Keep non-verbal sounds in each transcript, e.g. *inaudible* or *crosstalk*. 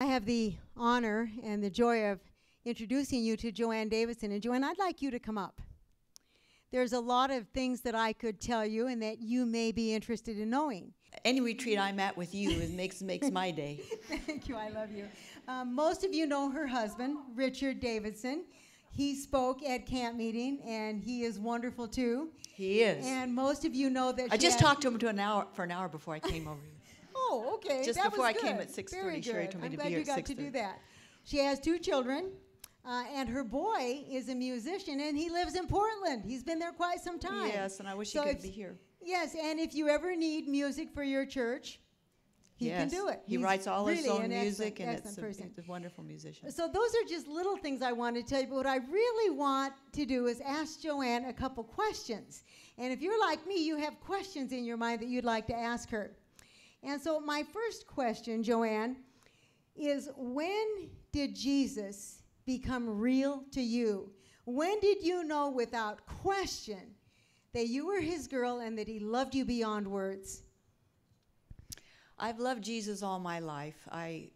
I have the honor and the joy of introducing you to JoAnn Davidson. And JoAnn, I'd like you to come up. There's a lot of things that I could tell you and that you may be interested in knowing. Any retreat I'm at with you it makes makes my day. *laughs* Thank you. I love you. Um, most of you know her husband, Richard Davidson. He spoke at camp meeting, and he is wonderful too. He is. And most of you know that I just talked to him to an hour for an hour before I came over here. Oh, okay. Just that before I came at 6:30, Very Sherry told me I'm to glad be here you at got to do 6:30. that. She has two children, uh, and her boy is a musician, and he lives in Portland. He's been there quite some time. Yes, and I wish So he could if- be here. Yes, and if you ever need music for your church, he yes. can do it. He He's writes all his really own an music, excellent, and excellent it's a, person. he's a wonderful musician. So those are just little things I want to tell you. But what I really want to do is ask JoAnn a couple questions. And if you're like me, you have questions in your mind that you'd like to ask her. And so my first question, JoAnn, is when did Jesus become real to you? When did you know without question that you were his girl and that he loved you beyond words? I've loved Jesus all my life. I,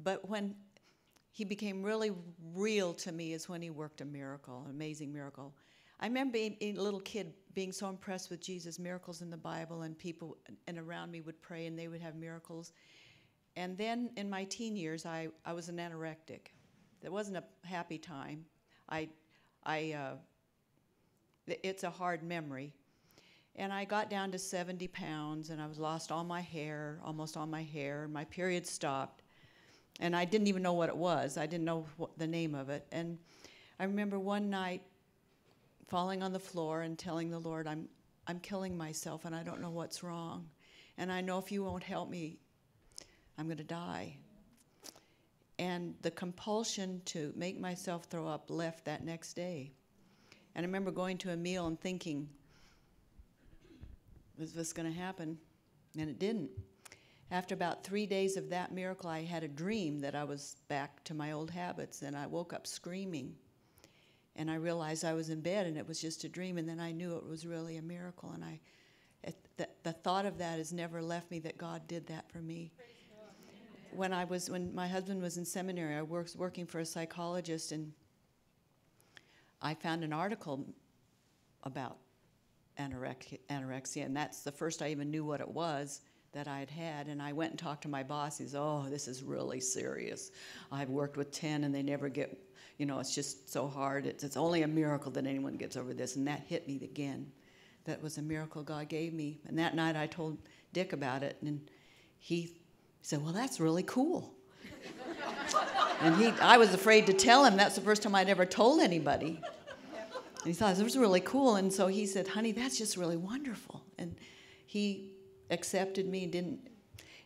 but when he became really real to me is when he worked a miracle, an amazing miracle. I remember being a little kid being so impressed with Jesus' miracles in the Bible, and people and around me would pray and they would have miracles. And then in my teen years, I, I was an anorectic. It wasn't a happy time. I, I, uh, it's a hard memory. And I got down to 70 pounds, and I was lost all my hair, almost all my hair, and my period stopped. And I didn't even know what it was. I didn't know what the name of it. And I remember one night falling on the floor and telling the Lord, I'm, I'm killing myself, and I don't know what's wrong. And I know if you won't help me, I'm going to die. And the compulsion to make myself throw up left that next day. And I remember going to a meal and thinking, was this going to happen? And it didn't. After about three days of that miracle, I had a dream that I was back to my old habits, and I woke up screaming. And I realized I was in bed, and it was just a dream. And then I knew it was really a miracle. And I, the, the thought of that has never left me. That God did that for me. When I was, when my husband was in seminary, I was working for a psychologist, and I found an article about anorexia, anorexia, and that's the first I even knew what it was that I had had. And I went and talked to my boss. He's, oh, this is really serious. I've worked with 10 and they never get, you know, it's just so hard. It's, it's only a miracle that anyone gets over this. And that hit me again. That was a miracle God gave me. And that night I told Dick about it, and he said, well, that's really cool. *laughs* and he, I was afraid to tell him. That's the first time I'd ever told anybody. And he thought this was really cool. And so he said, honey, that's just really wonderful. And he accepted me, didn't.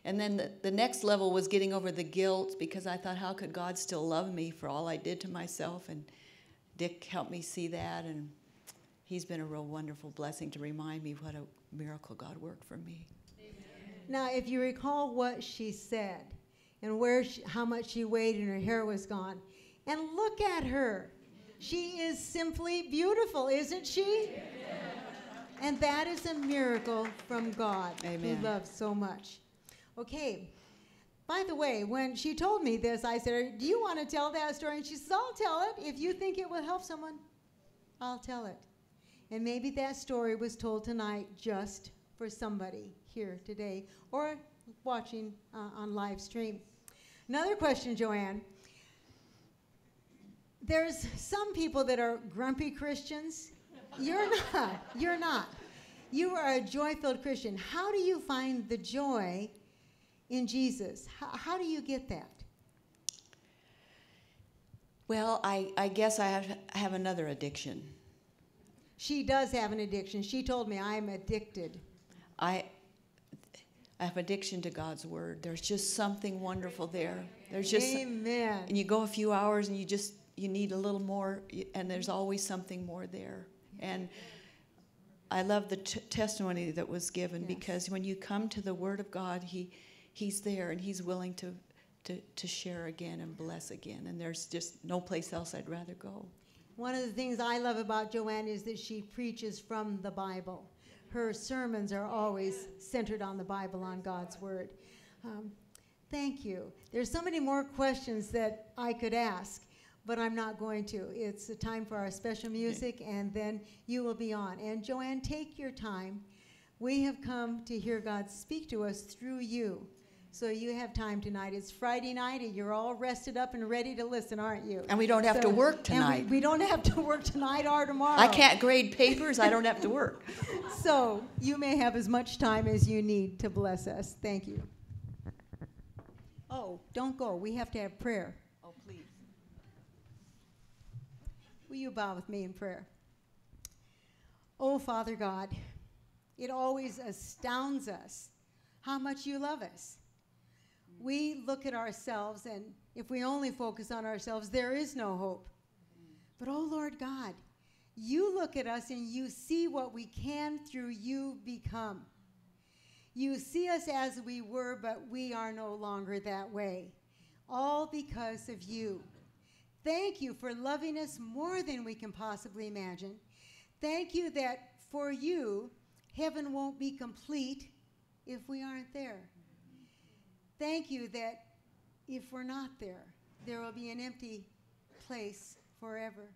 And then the, the next level was getting over the guilt because I thought, how could God still love me for all I did to myself? And Dick helped me see that. And he's been a real wonderful blessing to remind me what a miracle God worked for me. Now, if you recall what she said and where she, how much she weighed and her hair was gone, and look at her. She is simply beautiful, isn't she? And that is a miracle from God Amen. who loves so much. Okay. By the way, when she told me this, I said, Do you want to tell that story? And she says, I'll tell it. If you think it will help someone, I'll tell it. And maybe that story was told tonight just for somebody here today or watching uh, on live stream. Another question, JoAnn. There's some people that are grumpy Christians. You're *laughs* not. You're not. You are a joy filled Christian. How do you find the joy in Jesus? How, how do you get that? Well, I, I guess I have, I have another addiction. She does have an addiction. She told me I'm addicted. I, I have addiction to God's word. There's just something wonderful there. There's just Amen. and you go a few hours and you just you need a little more and there's always something more there. And I love the t- testimony that was given Yes. because when you come to the word of God, he he's there and he's willing to to, to share again and bless again. And there's just no place else I'd rather go. One of the things I love about JoAnn is that she preaches from the Bible. Her sermons are always centered on the Bible, on God's Word. Um, Thank you. There's so many more questions that I could ask, but I'm not going to. It's a time for our special music, and then you will be on. And JoAnn, take your time. We have come to hear God speak to us through you. So you have time tonight. It's Friday night, and you're all rested up and ready to listen, aren't you? And we don't have So- to work and tonight. we, we don't have to work tonight or tomorrow. I can't grade papers, I don't have to work. *laughs* So you may have as much time as you need to bless us. Thank you. Oh, don't go. We have to have prayer. Oh, please. Will you bow with me in prayer? Oh, Father God, it always astounds us how much you love us. We look at ourselves, and if we only focus on ourselves, there is no hope. But, oh, Lord God, you look at us and you see what we can through you become. You see us as we were, but we are no longer that way. All because of you. Thank you for loving us more than we can possibly imagine. Thank you that for you, heaven won't be complete if we aren't there. Thank you that if we're not there, there will be an empty place forever.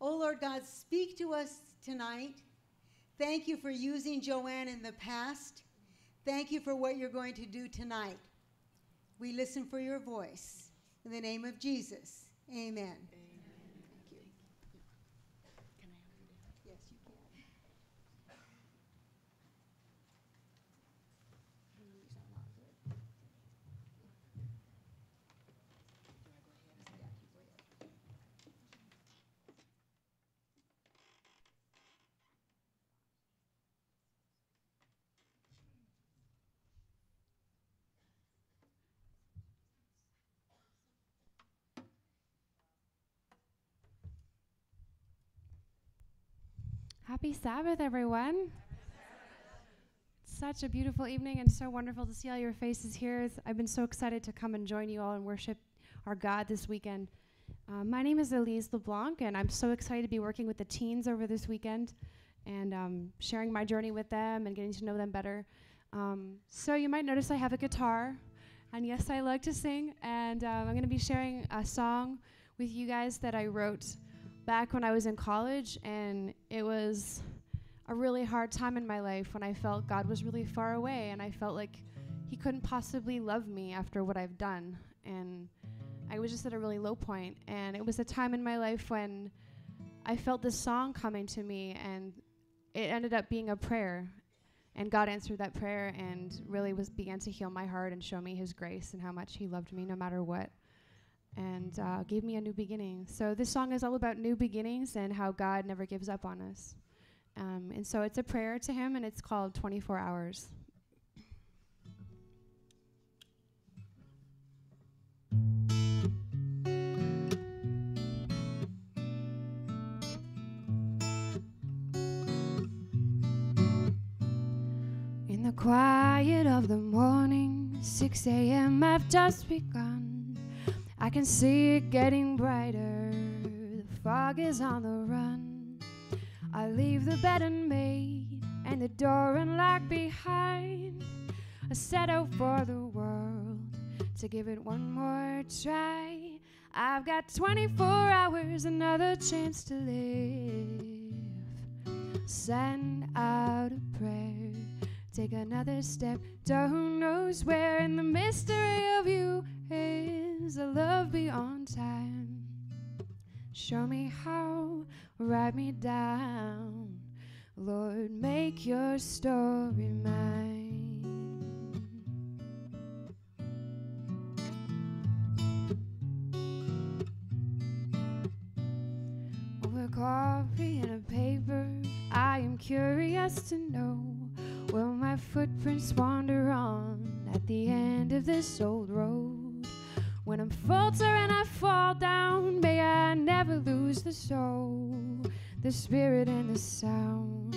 Oh Lord God, speak to us tonight. Thank you for using JoAnn in the past. Thank you for what you're going to do tonight. We listen for your voice. In the name of Jesus, amen. Happy Sabbath, everyone. Such a beautiful evening and so wonderful to see all your faces here. I've been so excited to come and join you all and worship our God this weekend. Uh, my name is Elise LeBlanc, and I'm so excited to be working with the teens over this weekend and um, sharing my journey with them and getting to know them better. Um, so, you might notice I have a guitar, and yes, I like to sing, and um, I'm going to be sharing a song with you guys that I wrote back when I was in college, and it was a really hard time in my life when I felt God was really far away, and I felt like He couldn't possibly love me after what I've done. And I was just at a really low point, and it was a time in my life when I felt this song coming to me, and it ended up being a prayer. And God answered that prayer and really was began to heal my heart and show me His grace and how much He loved me no matter what and uh, gave me a new beginning. So this song is all about new beginnings and how God never gives up on us. Um, and so it's a prayer to Him, and it's called 24 Hours. In the quiet of the morning, 6 a.m., I've just begun. I can see it getting brighter. The fog is on the run. I leave the bed unmade and the door unlocked behind. I set out for the world to give it one more try. I've got 24 hours, another chance to live. Send out a prayer, take another step, to who knows where. In the mystery of you is a love beyond time. Show me how, write me down. Lord, make your story mine. Over coffee and a paper, I am curious to know wander on at the end of this old road? When I'm falter and I fall down, may I never lose the soul, the spirit and the sound,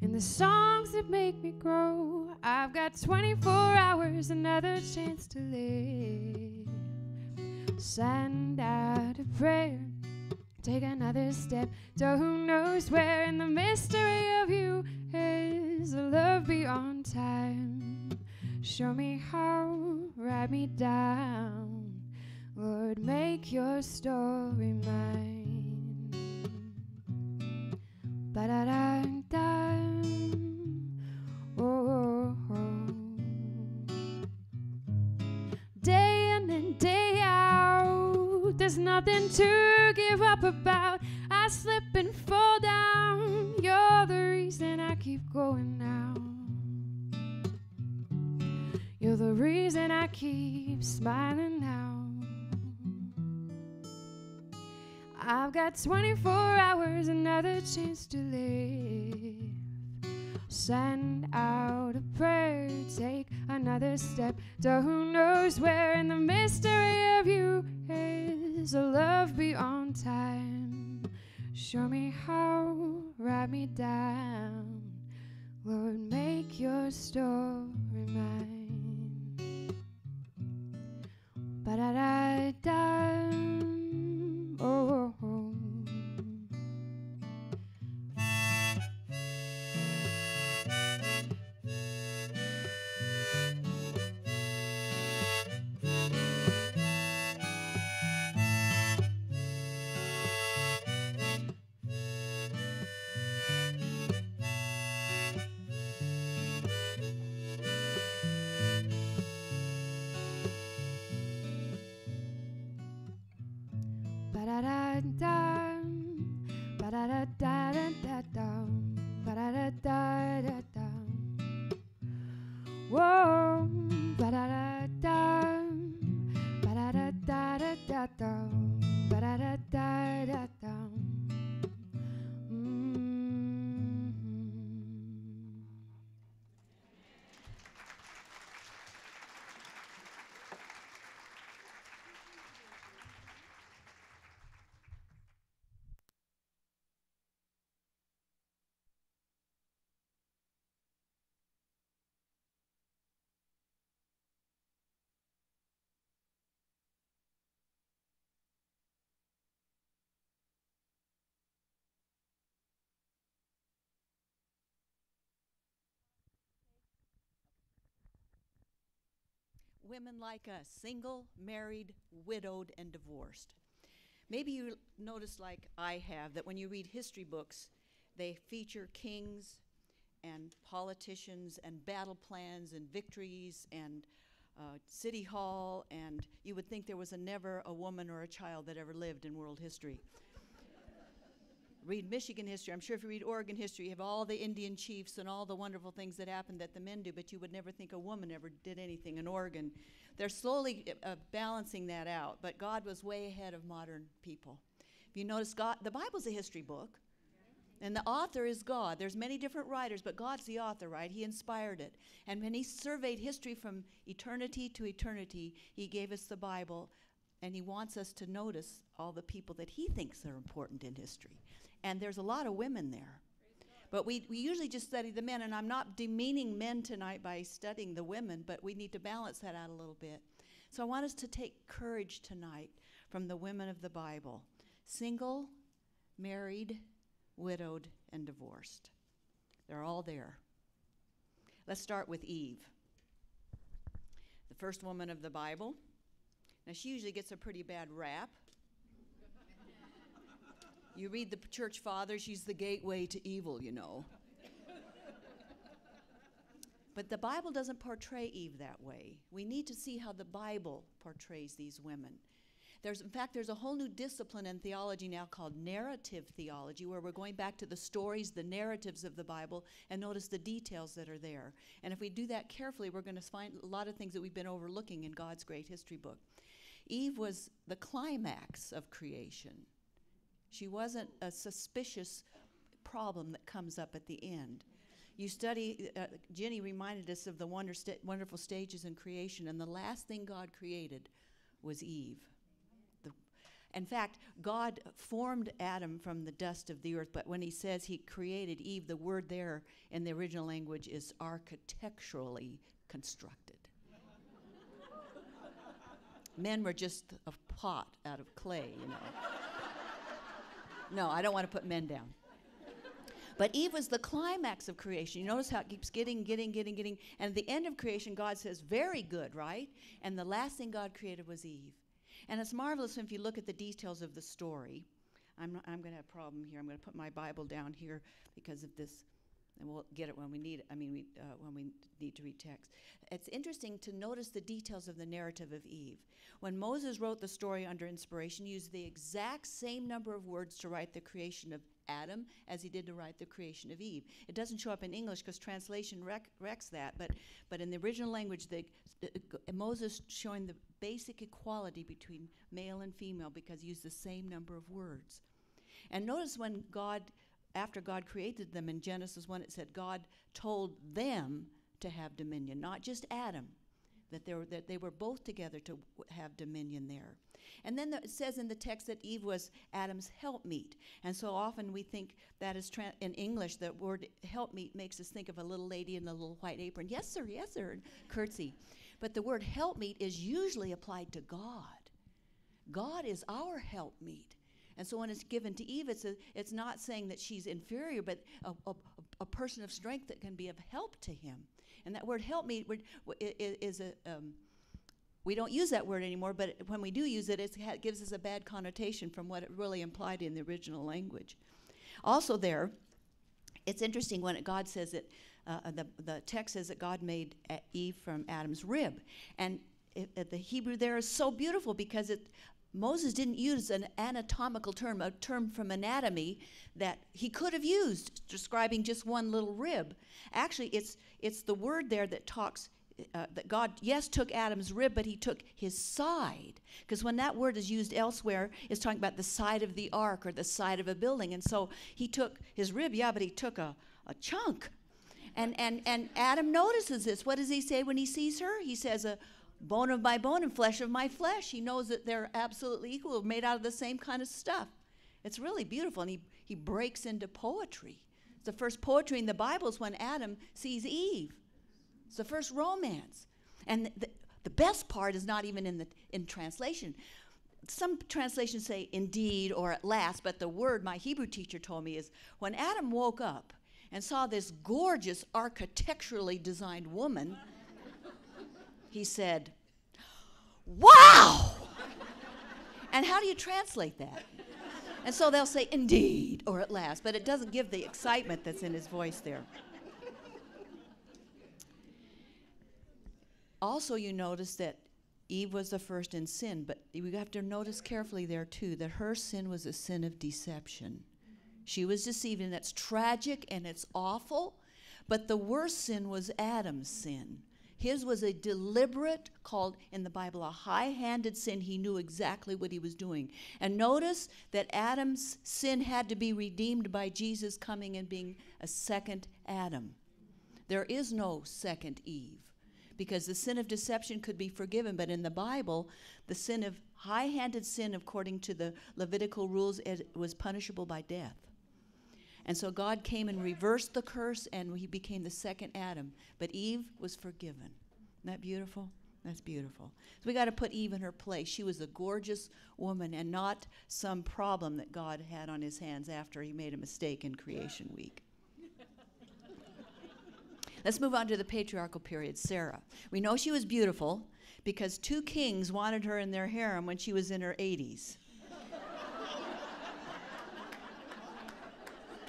and the songs that make me grow. I've got 24 hours, another chance to live. Send out a prayer, take another step to who knows where. In the mystery of you is a love beyond time. Show me how, write me down. Lord, make your story mine. Ba da da da. Oh, oh, oh. Day in and day out, there's nothing to give up about. Slip and fall down. You're the reason I keep going now. You're the reason I keep smiling now. I've got 24 hours, another chance to live. Send out a prayer, take another step to who knows where. And the mystery of you is a love beyond time. Show me how, write me down. Lord, make your story mine. Ba da da da. Oh, Women like us, single, married, widowed, and divorced. Maybe you notice, like I have, that when you read history books, they feature kings and politicians and battle plans and victories and uh, city hall, and you would think there was a never a woman or a child that ever lived in world history. Read Michigan history. I'm sure if you read Oregon history, you have all the Indian chiefs and all the wonderful things that happened that the men do, but you would never think a woman ever did anything in Oregon. They're slowly uh, balancing that out, but God was way ahead of modern people. If you notice, God, the Bible's a history book, and the author is God. There's many different writers, but God's the author, right? He inspired it. And when He surveyed history from eternity to eternity, He gave us the Bible, and He wants us to notice all the people that He thinks are important in history. And there's a lot of women there. But we, we usually just study the men, and I'm not demeaning men tonight by studying the women, but we need to balance that out a little bit. So I want us to take courage tonight from the women of the Bible single, married, widowed, and divorced. They're all there. Let's start with Eve, the first woman of the Bible. Now, she usually gets a pretty bad rap. You read the church fathers, she's the gateway to evil, you know. but the Bible doesn't portray Eve that way. We need to see how the Bible portrays these women. There's, in fact, there's a whole new discipline in theology now called narrative theology, where we're going back to the stories, the narratives of the Bible, and notice the details that are there. And if we do that carefully, we're going to find a lot of things that we've been overlooking in God's great history book. Eve was the climax of creation. She wasn't a suspicious problem that comes up at the end. You study, uh, Jenny reminded us of the wonder sta- wonderful stages in creation, and the last thing God created was Eve. The, in fact, God formed Adam from the dust of the earth, but when he says he created Eve, the word there in the original language is architecturally constructed. Men were just a pot out of clay, you know. No, I don't want to put men down. But Eve was the climax of creation. You notice how it keeps getting, getting, getting, getting. And at the end of creation, God says, very good, right? And the last thing God created was Eve. And it's marvelous if you look at the details of the story. I'm, I'm going to have a problem here. I'm going to put my Bible down here because of this and we'll get it when we need it. I mean, we, uh, when we need to read text. It's interesting to notice the details of the narrative of Eve. When Moses wrote the story under inspiration, he used the exact same number of words to write the creation of Adam as he did to write the creation of Eve. It doesn't show up in English because translation rec- wrecks that, but, but in the original language, the, Moses showing the basic equality between male and female because he used the same number of words. And notice when God after God created them in Genesis 1, it said God told them to have dominion, not just Adam, that they were, that they were both together to have dominion there. And then the, it says in the text that Eve was Adam's helpmeet. And so often we think that is tra- in English, the word helpmeet makes us think of a little lady in a little white apron. Yes, sir, yes, sir, curtsy. But the word helpmeet is usually applied to God. God is our helpmeet. And so when it's given to Eve, it's, a, it's not saying that she's inferior, but a, a, a, person of strength that can be of help to him. And that word help me is a, um, we don't use that word anymore, but when we do use it, it gives us a bad connotation from what it really implied in the original language. Also, there, it's interesting when it, God says that uh, the, the text says that God made Eve from Adam's rib. And it, the Hebrew there is so beautiful because it Moses didn't use an anatomical term, a term from anatomy that he could have used describing just one little rib. Actually, it's, it's the word there that talks uh, that God, yes, took Adam's rib, but he took his side. Because when that word is used elsewhere, it's talking about the side of the ark or the side of a building. And so he took his rib, yeah, but he took a, a chunk. And, and, and Adam notices this. What does he say when he sees her? He says, a, bone of my bone and flesh of my flesh. He knows that they're absolutely equal, made out of the same kind of stuff. It's really beautiful. And he, he breaks into poetry. It's the first poetry in the Bible is when Adam sees Eve. It's the first romance. And the, the, the best part is not even in the in translation. Some translations say indeed or at last, but the word my Hebrew teacher told me is when Adam woke up and saw this gorgeous architecturally designed woman he said, Wow! and how do you translate that? And so they'll say, Indeed, or at last, but it doesn't give the excitement that's in his voice there. Also, you notice that Eve was the first in sin, but you have to notice carefully there too that her sin was a sin of deception. She was deceived, and that's tragic and it's awful, but the worst sin was Adam's sin. His was a deliberate, called in the Bible, a high handed sin. He knew exactly what he was doing. And notice that Adam's sin had to be redeemed by Jesus coming and being a second Adam. There is no second Eve because the sin of deception could be forgiven. But in the Bible, the sin of high handed sin, according to the Levitical rules, it was punishable by death. And so God came and reversed the curse, and he became the second Adam. But Eve was forgiven. Isn't that beautiful? That's beautiful. So we got to put Eve in her place. She was a gorgeous woman and not some problem that God had on his hands after he made a mistake in creation week. *laughs* Let's move on to the patriarchal period, Sarah. We know she was beautiful because two kings wanted her in their harem when she was in her 80s.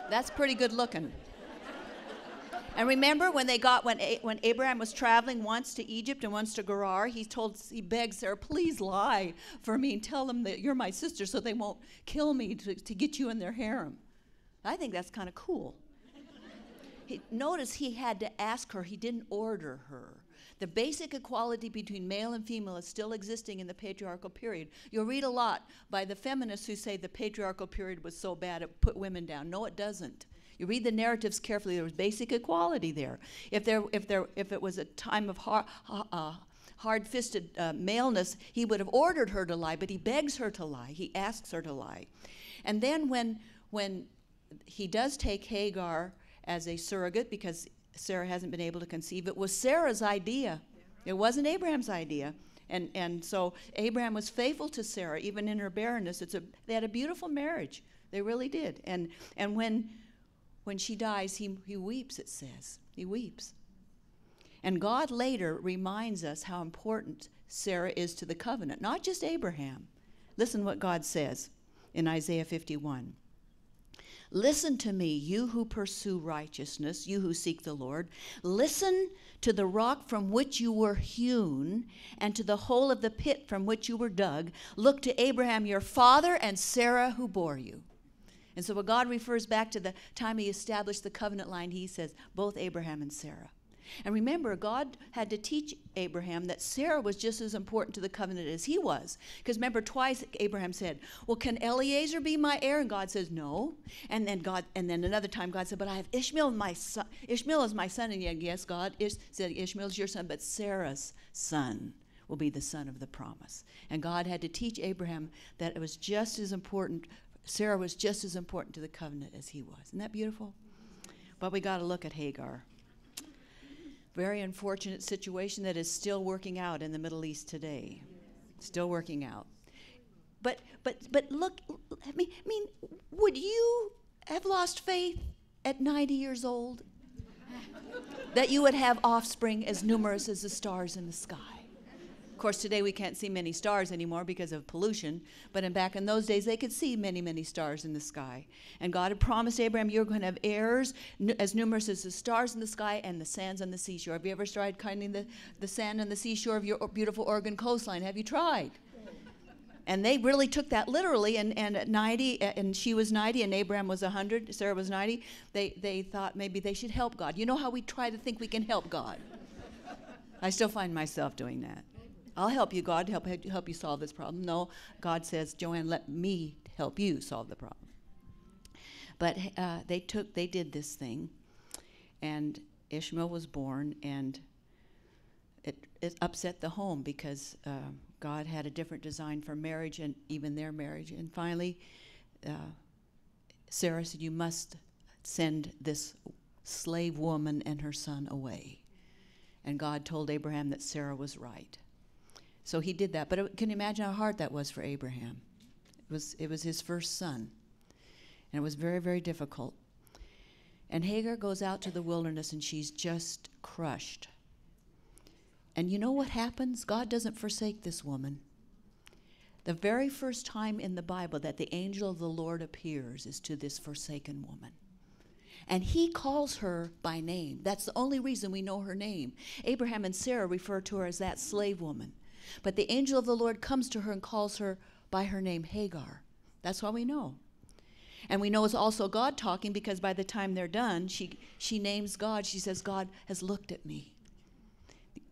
That's pretty good looking. And remember when they got when A- when Abraham was traveling once to Egypt and once to Gerar, he told he begged Sarah, "Please lie for me and tell them that you're my sister, so they won't kill me to, to get you in their harem." I think that's kind of cool. he, notice he had to ask her; he didn't order her. The basic equality between male and female is still existing in the patriarchal period. You'll read a lot by the feminists who say the patriarchal period was so bad it put women down. No, it doesn't. You read the narratives carefully. There was basic equality there. If there, if there, if it was a time of hard, uh, hard-fisted uh, maleness, he would have ordered her to lie, but he begs her to lie. He asks her to lie, and then when when he does take Hagar as a surrogate because Sarah hasn't been able to conceive. It was Sarah's idea. It wasn't Abraham's idea. And, and so Abraham was faithful to Sarah, even in her barrenness. It's a, they had a beautiful marriage. They really did. And, and when, when she dies, he, he weeps, it says. He weeps. And God later reminds us how important Sarah is to the covenant, not just Abraham. Listen what God says in Isaiah 51. Listen to me, you who pursue righteousness, you who seek the Lord. Listen to the rock from which you were hewn, and to the hole of the pit from which you were dug. Look to Abraham your father and Sarah who bore you. And so when God refers back to the time he established the covenant line, he says, both Abraham and Sarah. And remember, God had to teach Abraham that Sarah was just as important to the covenant as he was. Because remember, twice Abraham said, Well, can Eliezer be my heir? And God says, No. And then God, and then another time God said, But I have Ishmael, my son. Ishmael is my son. And yet, yes, God Ish, said, Ishmael is your son, but Sarah's son will be the son of the promise. And God had to teach Abraham that it was just as important, Sarah was just as important to the covenant as he was. Isn't that beautiful? But we got to look at Hagar very unfortunate situation that is still working out in the Middle East today. Still working out. But but but look, I mean, I mean, would you have lost faith at 90 years old that you would have offspring as numerous as the stars in the sky? Course, today we can't see many stars anymore because of pollution, but in, back in those days they could see many, many stars in the sky. And God had promised Abraham, You're going to have heirs as numerous as the stars in the sky and the sands on the seashore. Have you ever tried counting the, the sand on the seashore of your beautiful Oregon coastline? Have you tried? And they really took that literally. And, and at 90, and she was 90, and Abraham was 100, Sarah was 90, they, they thought maybe they should help God. You know how we try to think we can help God? I still find myself doing that. I'll help you, God, help help you solve this problem. No, God says, JoAnn, let me help you solve the problem. But uh, they took, they did this thing, and Ishmael was born, and it, it upset the home because uh, God had a different design for marriage and even their marriage. And finally, uh, Sarah said, You must send this slave woman and her son away. And God told Abraham that Sarah was right. So he did that. But it, can you imagine how hard that was for Abraham? It was, it was his first son. And it was very, very difficult. And Hagar goes out to the wilderness and she's just crushed. And you know what happens? God doesn't forsake this woman. The very first time in the Bible that the angel of the Lord appears is to this forsaken woman. And he calls her by name. That's the only reason we know her name. Abraham and Sarah refer to her as that slave woman. But the angel of the Lord comes to her and calls her by her name Hagar. That's why we know. And we know it's also God talking because by the time they're done, she, she names God. She says, God has looked at me.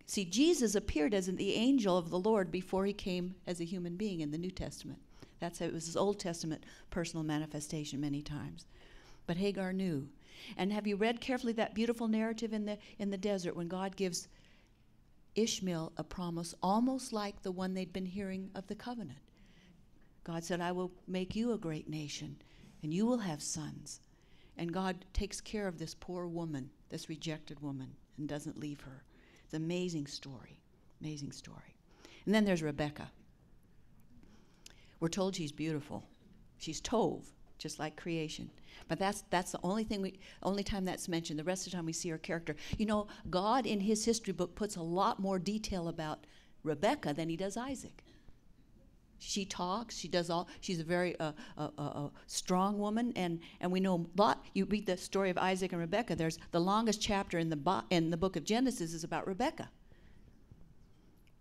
See, Jesus appeared as the angel of the Lord before he came as a human being in the New Testament. That's how it was his Old Testament personal manifestation many times. But Hagar knew. And have you read carefully that beautiful narrative in the, in the desert when God gives Ishmael a promise almost like the one they'd been hearing of the covenant. God said, I will make you a great nation, and you will have sons. And God takes care of this poor woman, this rejected woman, and doesn't leave her. It's an amazing story. Amazing story. And then there's Rebecca. We're told she's beautiful. She's Tov, just like creation. But that's that's the only thing we only time that's mentioned. The rest of the time we see her character. You know, God in his history book puts a lot more detail about Rebecca than he does Isaac. She talks. She does all. She's a very uh, uh, uh, uh strong woman, and and we know a lot. You read the story of Isaac and Rebecca. There's the longest chapter in the bo- in the book of Genesis is about Rebecca.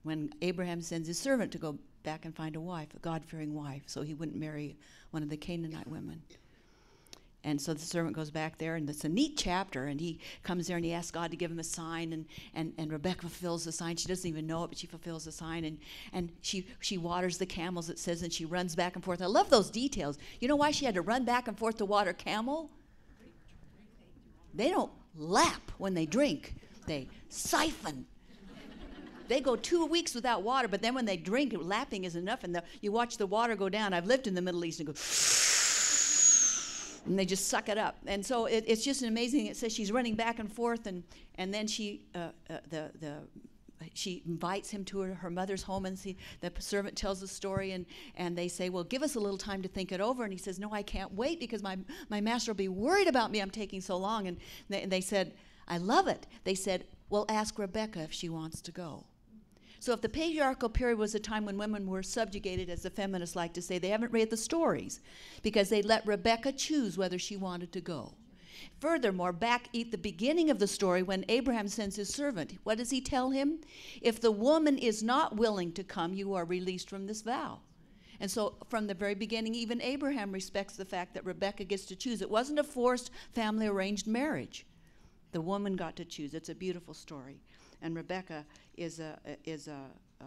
When Abraham sends his servant to go back and find a wife, a God fearing wife, so he wouldn't marry one of the Canaanite women. And so the servant goes back there, and it's a neat chapter. And he comes there and he asks God to give him a sign. And, and, and Rebecca fulfills the sign. She doesn't even know it, but she fulfills the sign. And, and she, she waters the camels, it says, and she runs back and forth. I love those details. You know why she had to run back and forth to water camel? They don't lap when they drink, they siphon they go two weeks without water, but then when they drink, lapping is enough, and the, you watch the water go down. I've lived in the Middle East and go, and they just suck it up. And so it, it's just an amazing. It says she's running back and forth, and and then she, uh, uh, the the she invites him to her, her mother's home, and see, the servant tells the story, and, and they say, Well, give us a little time to think it over. And he says, No, I can't wait because my, my master will be worried about me. I'm taking so long. And they, and they said, I love it. They said, Well, ask Rebecca if she wants to go. So, if the patriarchal period was a time when women were subjugated, as the feminists like to say, they haven't read the stories because they let Rebecca choose whether she wanted to go. Furthermore, back at the beginning of the story, when Abraham sends his servant, what does he tell him? If the woman is not willing to come, you are released from this vow. And so, from the very beginning, even Abraham respects the fact that Rebecca gets to choose. It wasn't a forced family arranged marriage. The woman got to choose. It's a beautiful story. And Rebecca is a, is a, a,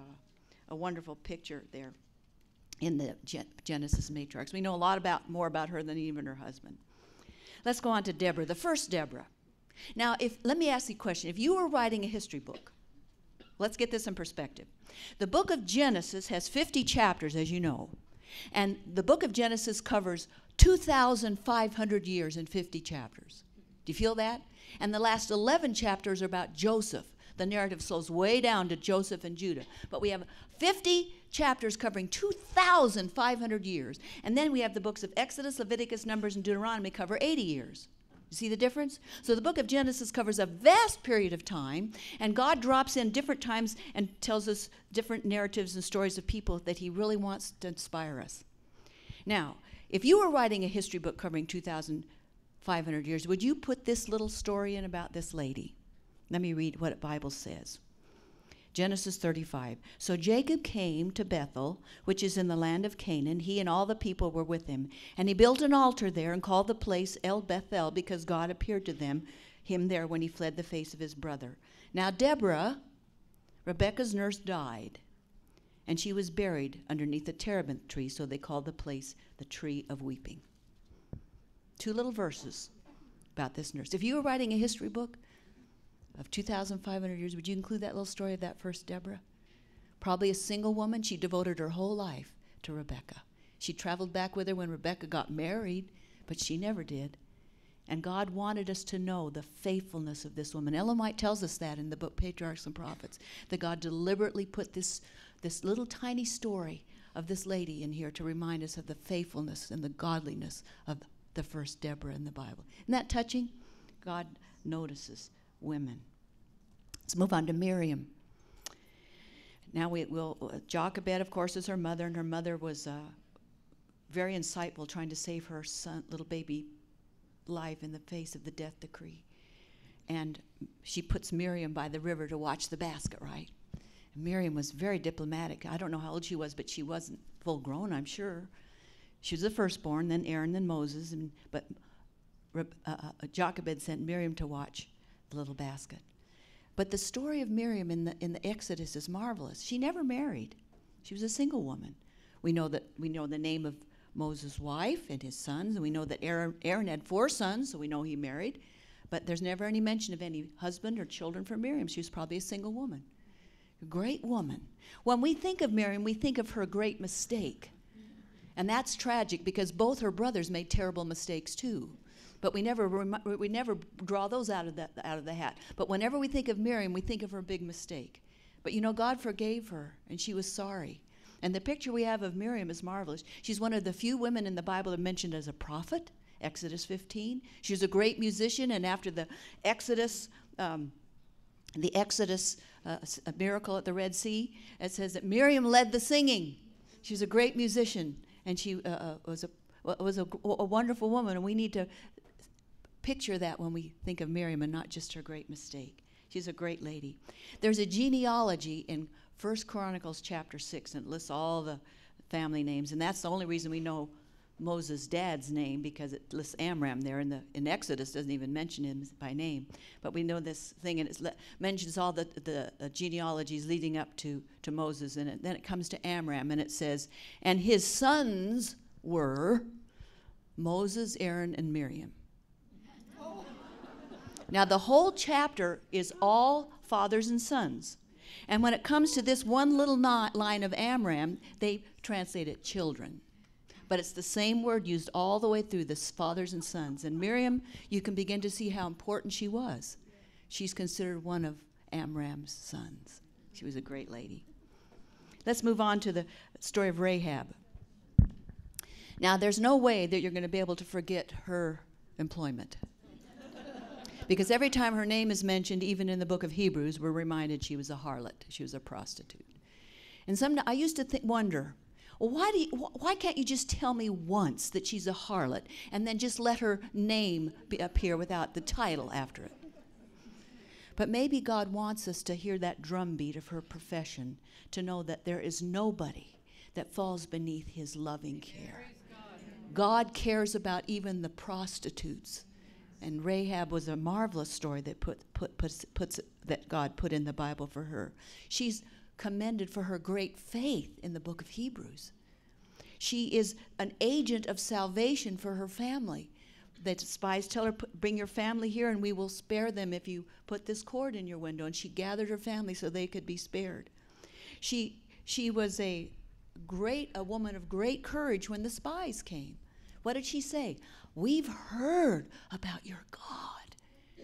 a wonderful picture there in the Genesis matriarchs. We know a lot about more about her than even her husband. Let's go on to Deborah, the first Deborah. Now, if let me ask you a question. If you were writing a history book, let's get this in perspective. The book of Genesis has 50 chapters, as you know. And the book of Genesis covers 2,500 years in 50 chapters. Do you feel that? And the last 11 chapters are about Joseph. The narrative slows way down to Joseph and Judah. But we have 50 chapters covering 2,500 years. And then we have the books of Exodus, Leviticus, Numbers, and Deuteronomy cover 80 years. You see the difference? So the book of Genesis covers a vast period of time, and God drops in different times and tells us different narratives and stories of people that He really wants to inspire us. Now, if you were writing a history book covering 2,500 years, would you put this little story in about this lady? Let me read what the Bible says. Genesis 35. So Jacob came to Bethel, which is in the land of Canaan. He and all the people were with him. And he built an altar there and called the place El Bethel because God appeared to them, him there when he fled the face of his brother. Now Deborah, Rebekah's nurse, died, and she was buried underneath a terebinth tree, so they called the place the tree of weeping. Two little verses about this nurse. If you were writing a history book, of 2,500 years, would you include that little story of that first Deborah? Probably a single woman. She devoted her whole life to Rebecca. She traveled back with her when Rebecca got married, but she never did. And God wanted us to know the faithfulness of this woman. Ellen White tells us that in the book Patriarchs and Prophets, that God deliberately put this, this little tiny story of this lady in here to remind us of the faithfulness and the godliness of the first Deborah in the Bible. Isn't that touching? God notices women. Let's move on to Miriam. Now we will, uh, Jochebed, of course, is her mother, and her mother was uh, very insightful trying to save her son, little baby life in the face of the death decree. And she puts Miriam by the river to watch the basket, right? And Miriam was very diplomatic. I don't know how old she was, but she wasn't full grown, I'm sure. She was the firstborn, then Aaron, then Moses, and but uh, uh, Jochebed sent Miriam to watch little basket. But the story of Miriam in the, in the Exodus is marvelous. She never married. She was a single woman. We know that we know the name of Moses' wife and his sons, and we know that Aaron, Aaron had four sons, so we know he married. But there's never any mention of any husband or children for Miriam. She was probably a single woman. A great woman. When we think of Miriam, we think of her great mistake. And that's tragic because both her brothers made terrible mistakes too but we never rem- we never draw those out of the out of the hat. But whenever we think of Miriam, we think of her big mistake. But you know, God forgave her, and she was sorry. And the picture we have of Miriam is marvelous. She's one of the few women in the Bible that mentioned as a prophet. Exodus 15. She was a great musician, and after the Exodus. Um, the Exodus uh, miracle at the Red Sea. It says that Miriam led the singing. She was a great musician, and she uh, uh was a was a, a, wonderful woman. And we need to picture that when we think of Miriam and not just her great mistake. She's a great lady. There's a genealogy in First Chronicles chapter 6 and it lists all the family names, and that's the only reason we know Moses' dad's name because it lists Amram there, and the in Exodus doesn't even mention him by name. But we know this thing, and it le- mentions all the, the uh, genealogies leading up to, to Moses, and it, then it comes to Amram, and it says, And his sons were Moses, Aaron, and Miriam. Now, the whole chapter is all fathers and sons. And when it comes to this one little line of Amram, they translate it children. But it's the same word used all the way through this fathers and sons. And Miriam, you can begin to see how important she was. She's considered one of Amram's sons. She was a great lady. Let's move on to the story of Rahab. Now, there's no way that you're going to be able to forget her employment. Because every time her name is mentioned, even in the book of Hebrews, we're reminded she was a harlot, she was a prostitute. And some, I used to wonder, well, why, do you, wh- why can't you just tell me once that she's a harlot and then just let her name be appear without the title after it? But maybe God wants us to hear that drumbeat of her profession, to know that there is nobody that falls beneath his loving care. God cares about even the prostitutes. And Rahab was a marvelous story that put, put, puts, puts, that God put in the Bible for her. She's commended for her great faith in the book of Hebrews. She is an agent of salvation for her family. The spies tell her, Bring your family here and we will spare them if you put this cord in your window. And she gathered her family so they could be spared. She, she was a great, a woman of great courage when the spies came. What did she say? We've heard about your God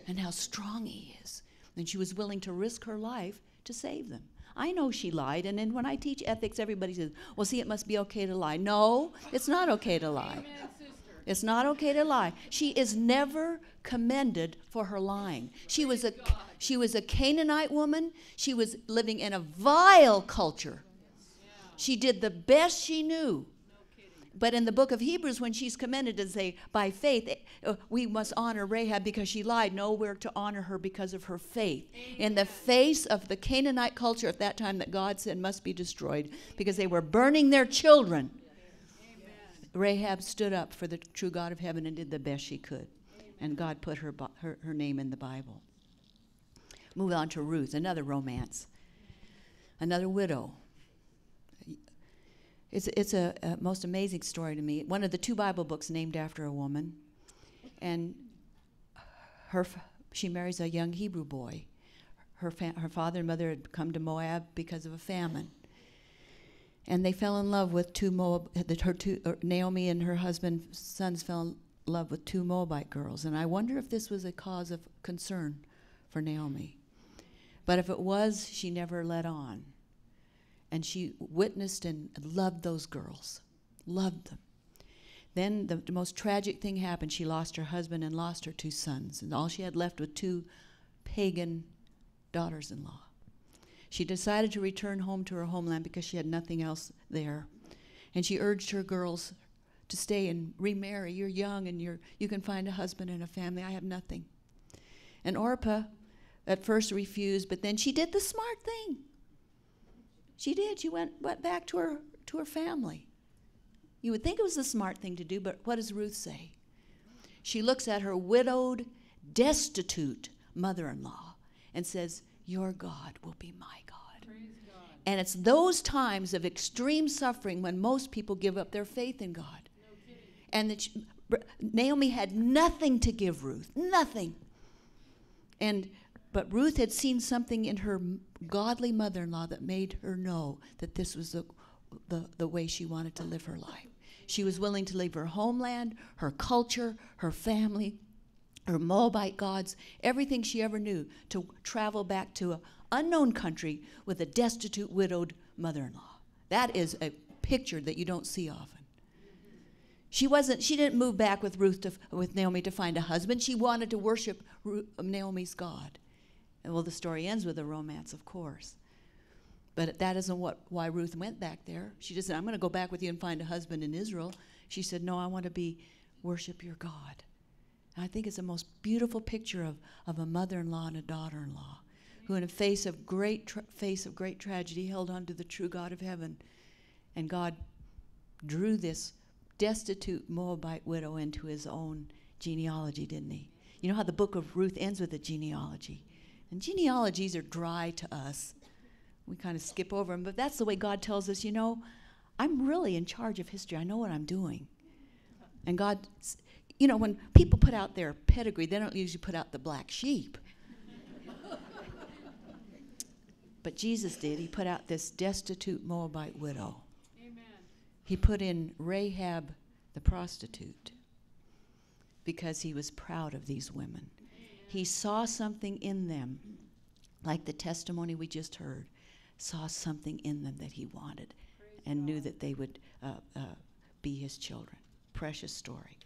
and how strong he is. And she was willing to risk her life to save them. I know she lied, and then when I teach ethics, everybody says, well, see, it must be okay to lie. No, it's not okay to lie. Amen, it's not okay to lie. She is never commended for her lying. She was a she was a Canaanite woman. She was living in a vile culture. She did the best she knew but in the book of Hebrews, when she's commended to say, by faith, uh, we must honor Rahab because she lied. No, we're to honor her because of her faith. In the face of the Canaanite culture at that time that God said must be destroyed because they were burning their children, Amen. Rahab stood up for the true God of heaven and did the best she could. And God put her, her, her name in the Bible. Move on to Ruth, another romance, another widow it's, it's a, a, most amazing story to me. One of the two Bible books named after a woman, and her she marries a young Hebrew boy. Her her father and mother had come to Moab because of a famine, and they fell in love with two Moab. Her two uh, Naomi and her husband sons fell in love with two Moabite girls, and I wonder if this was a cause of concern for Naomi. But if it was, she never let on and she witnessed and loved those girls, loved them. Then the, the, most tragic thing happened. She lost her husband and lost her two sons, and all she had left was two pagan daughters in law. She decided to return home to her homeland because she had nothing else there. And she urged her girls to stay and remarry. You're young and you're, you can find a husband and a family. I have nothing. And Orpah at first refused, but then she did the smart thing. She did. She went, went back to her, to her family. You would think it was a smart thing to do, but what does Ruth say? She looks at her widowed, destitute mother in law and says, Your God will be my God. God. And it's those times of extreme suffering when most people give up their faith in God. No and that she, Naomi had nothing to give Ruth, nothing. And but Ruth had seen something in her godly mother in law that made her know that this was the, the, the way she wanted to live her life. She was willing to leave her homeland, her culture, her family, her Moabite gods, everything she ever knew, to travel back to an unknown country with a destitute, widowed mother in law. That is a picture that you don't see often. She wasn't. She didn't move back with Ruth to, with Naomi to find a husband. She wanted to worship Naomi's God. And well, the story ends with a romance, of course. But that isn't what, why Ruth went back there. She just said, I'm going to go back with you and find a husband in Israel. She said, No, I want to be, worship your God. And I think it's the most beautiful picture of, of a mother in law and a daughter in law who, in a face of great, tra- face of great tragedy, held on to the true God of heaven. And God drew this destitute Moabite widow into his own genealogy, didn't he? You know how the book of Ruth ends with a genealogy. And genealogies are dry to us. We kind of skip over them, but that's the way God tells us, you know, I'm really in charge of history. I know what I'm doing. And God, you know, when people put out their pedigree, they don't usually put out the black sheep. *laughs* but Jesus did. He put out this destitute Moabite widow. Amen. He put in Rahab the prostitute because he was proud of these women. He saw something in them, like the testimony we just heard, saw something in them that he wanted and knew that they would uh, uh, be his children. Precious story.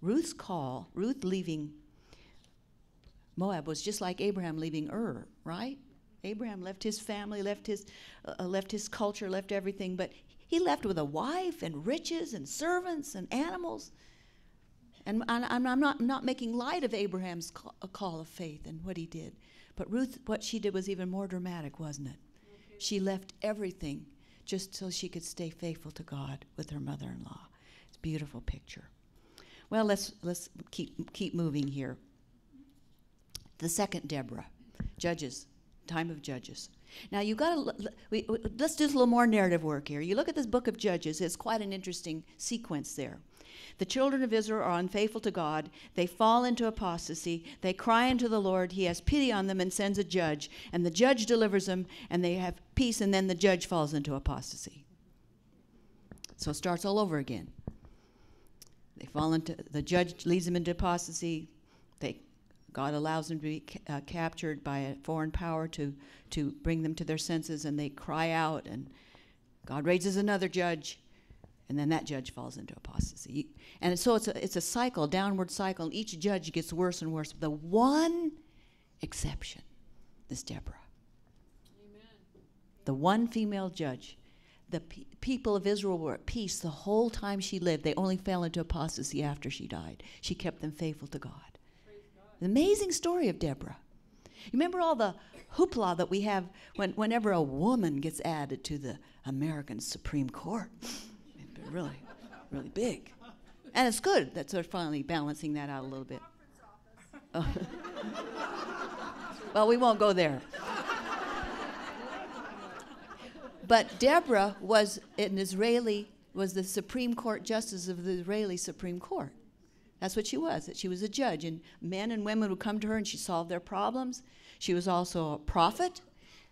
Ruth's call, Ruth leaving Moab was just like Abraham leaving Ur, right? Abraham left his family, left his, uh, uh, left his culture, left everything, but he left with a wife and riches and servants and animals. And, I'm not, not making light of Abraham's call, call of faith and what he did. But Ruth, what she did was even more dramatic, wasn't it? She left everything just so she could stay faithful to God with her mother-in-law. It's a beautiful picture. Well, let's let's keep keep moving here. The second Deborah, Judges, time of Judges. Now you've got to let's do a little more narrative work here. You look at this book of Judges; it's quite an interesting sequence there. The children of Israel are unfaithful to God. They fall into apostasy. They cry unto the Lord. He has pity on them and sends a judge. And the judge delivers them, and they have peace, and then the judge falls into apostasy. So it starts all over again. They fall into, the judge leads them into apostasy. They, God allows them to be ca- uh, captured by a foreign power to, to bring them to their senses, and they cry out, and God raises another judge and then that judge falls into apostasy. And so it's a, it's a cycle, downward cycle, and each judge gets worse and worse. The one exception is Deborah. Amen. The one female judge. The pe- people of Israel were at peace the whole time she lived. They only fell into apostasy after she died. She kept them faithful to God. God. Amazing story of Deborah. You remember all the hoopla that we have when, whenever a woman gets added to the American Supreme Court really, really big. And it's good that they're finally balancing that out a little bit. Oh. *laughs* well, we won't go there. but Deborah was an Israeli, was the Supreme Court justice of the Israeli Supreme Court. That's what she was, that she was a judge. And men and women would come to her and she solved their problems. She was also a prophet.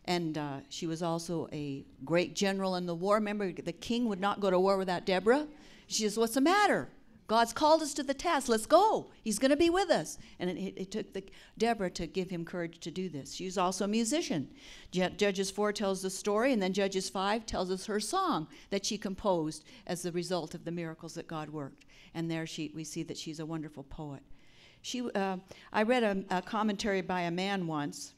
And uh, she was also a great general in the war. Remember, the king would not go to war without Deborah. She says, What's the matter? God's called us to the task. Let's go. He's going to be with us. And it, it took the, Deborah to give him courage to do this. She's also a musician. Judges 4 tells the story, and then Judges 5 tells us her song that she composed as the result of the miracles that God worked. And there she, we see that she's a wonderful poet. She, uh, I read a, a commentary by a man once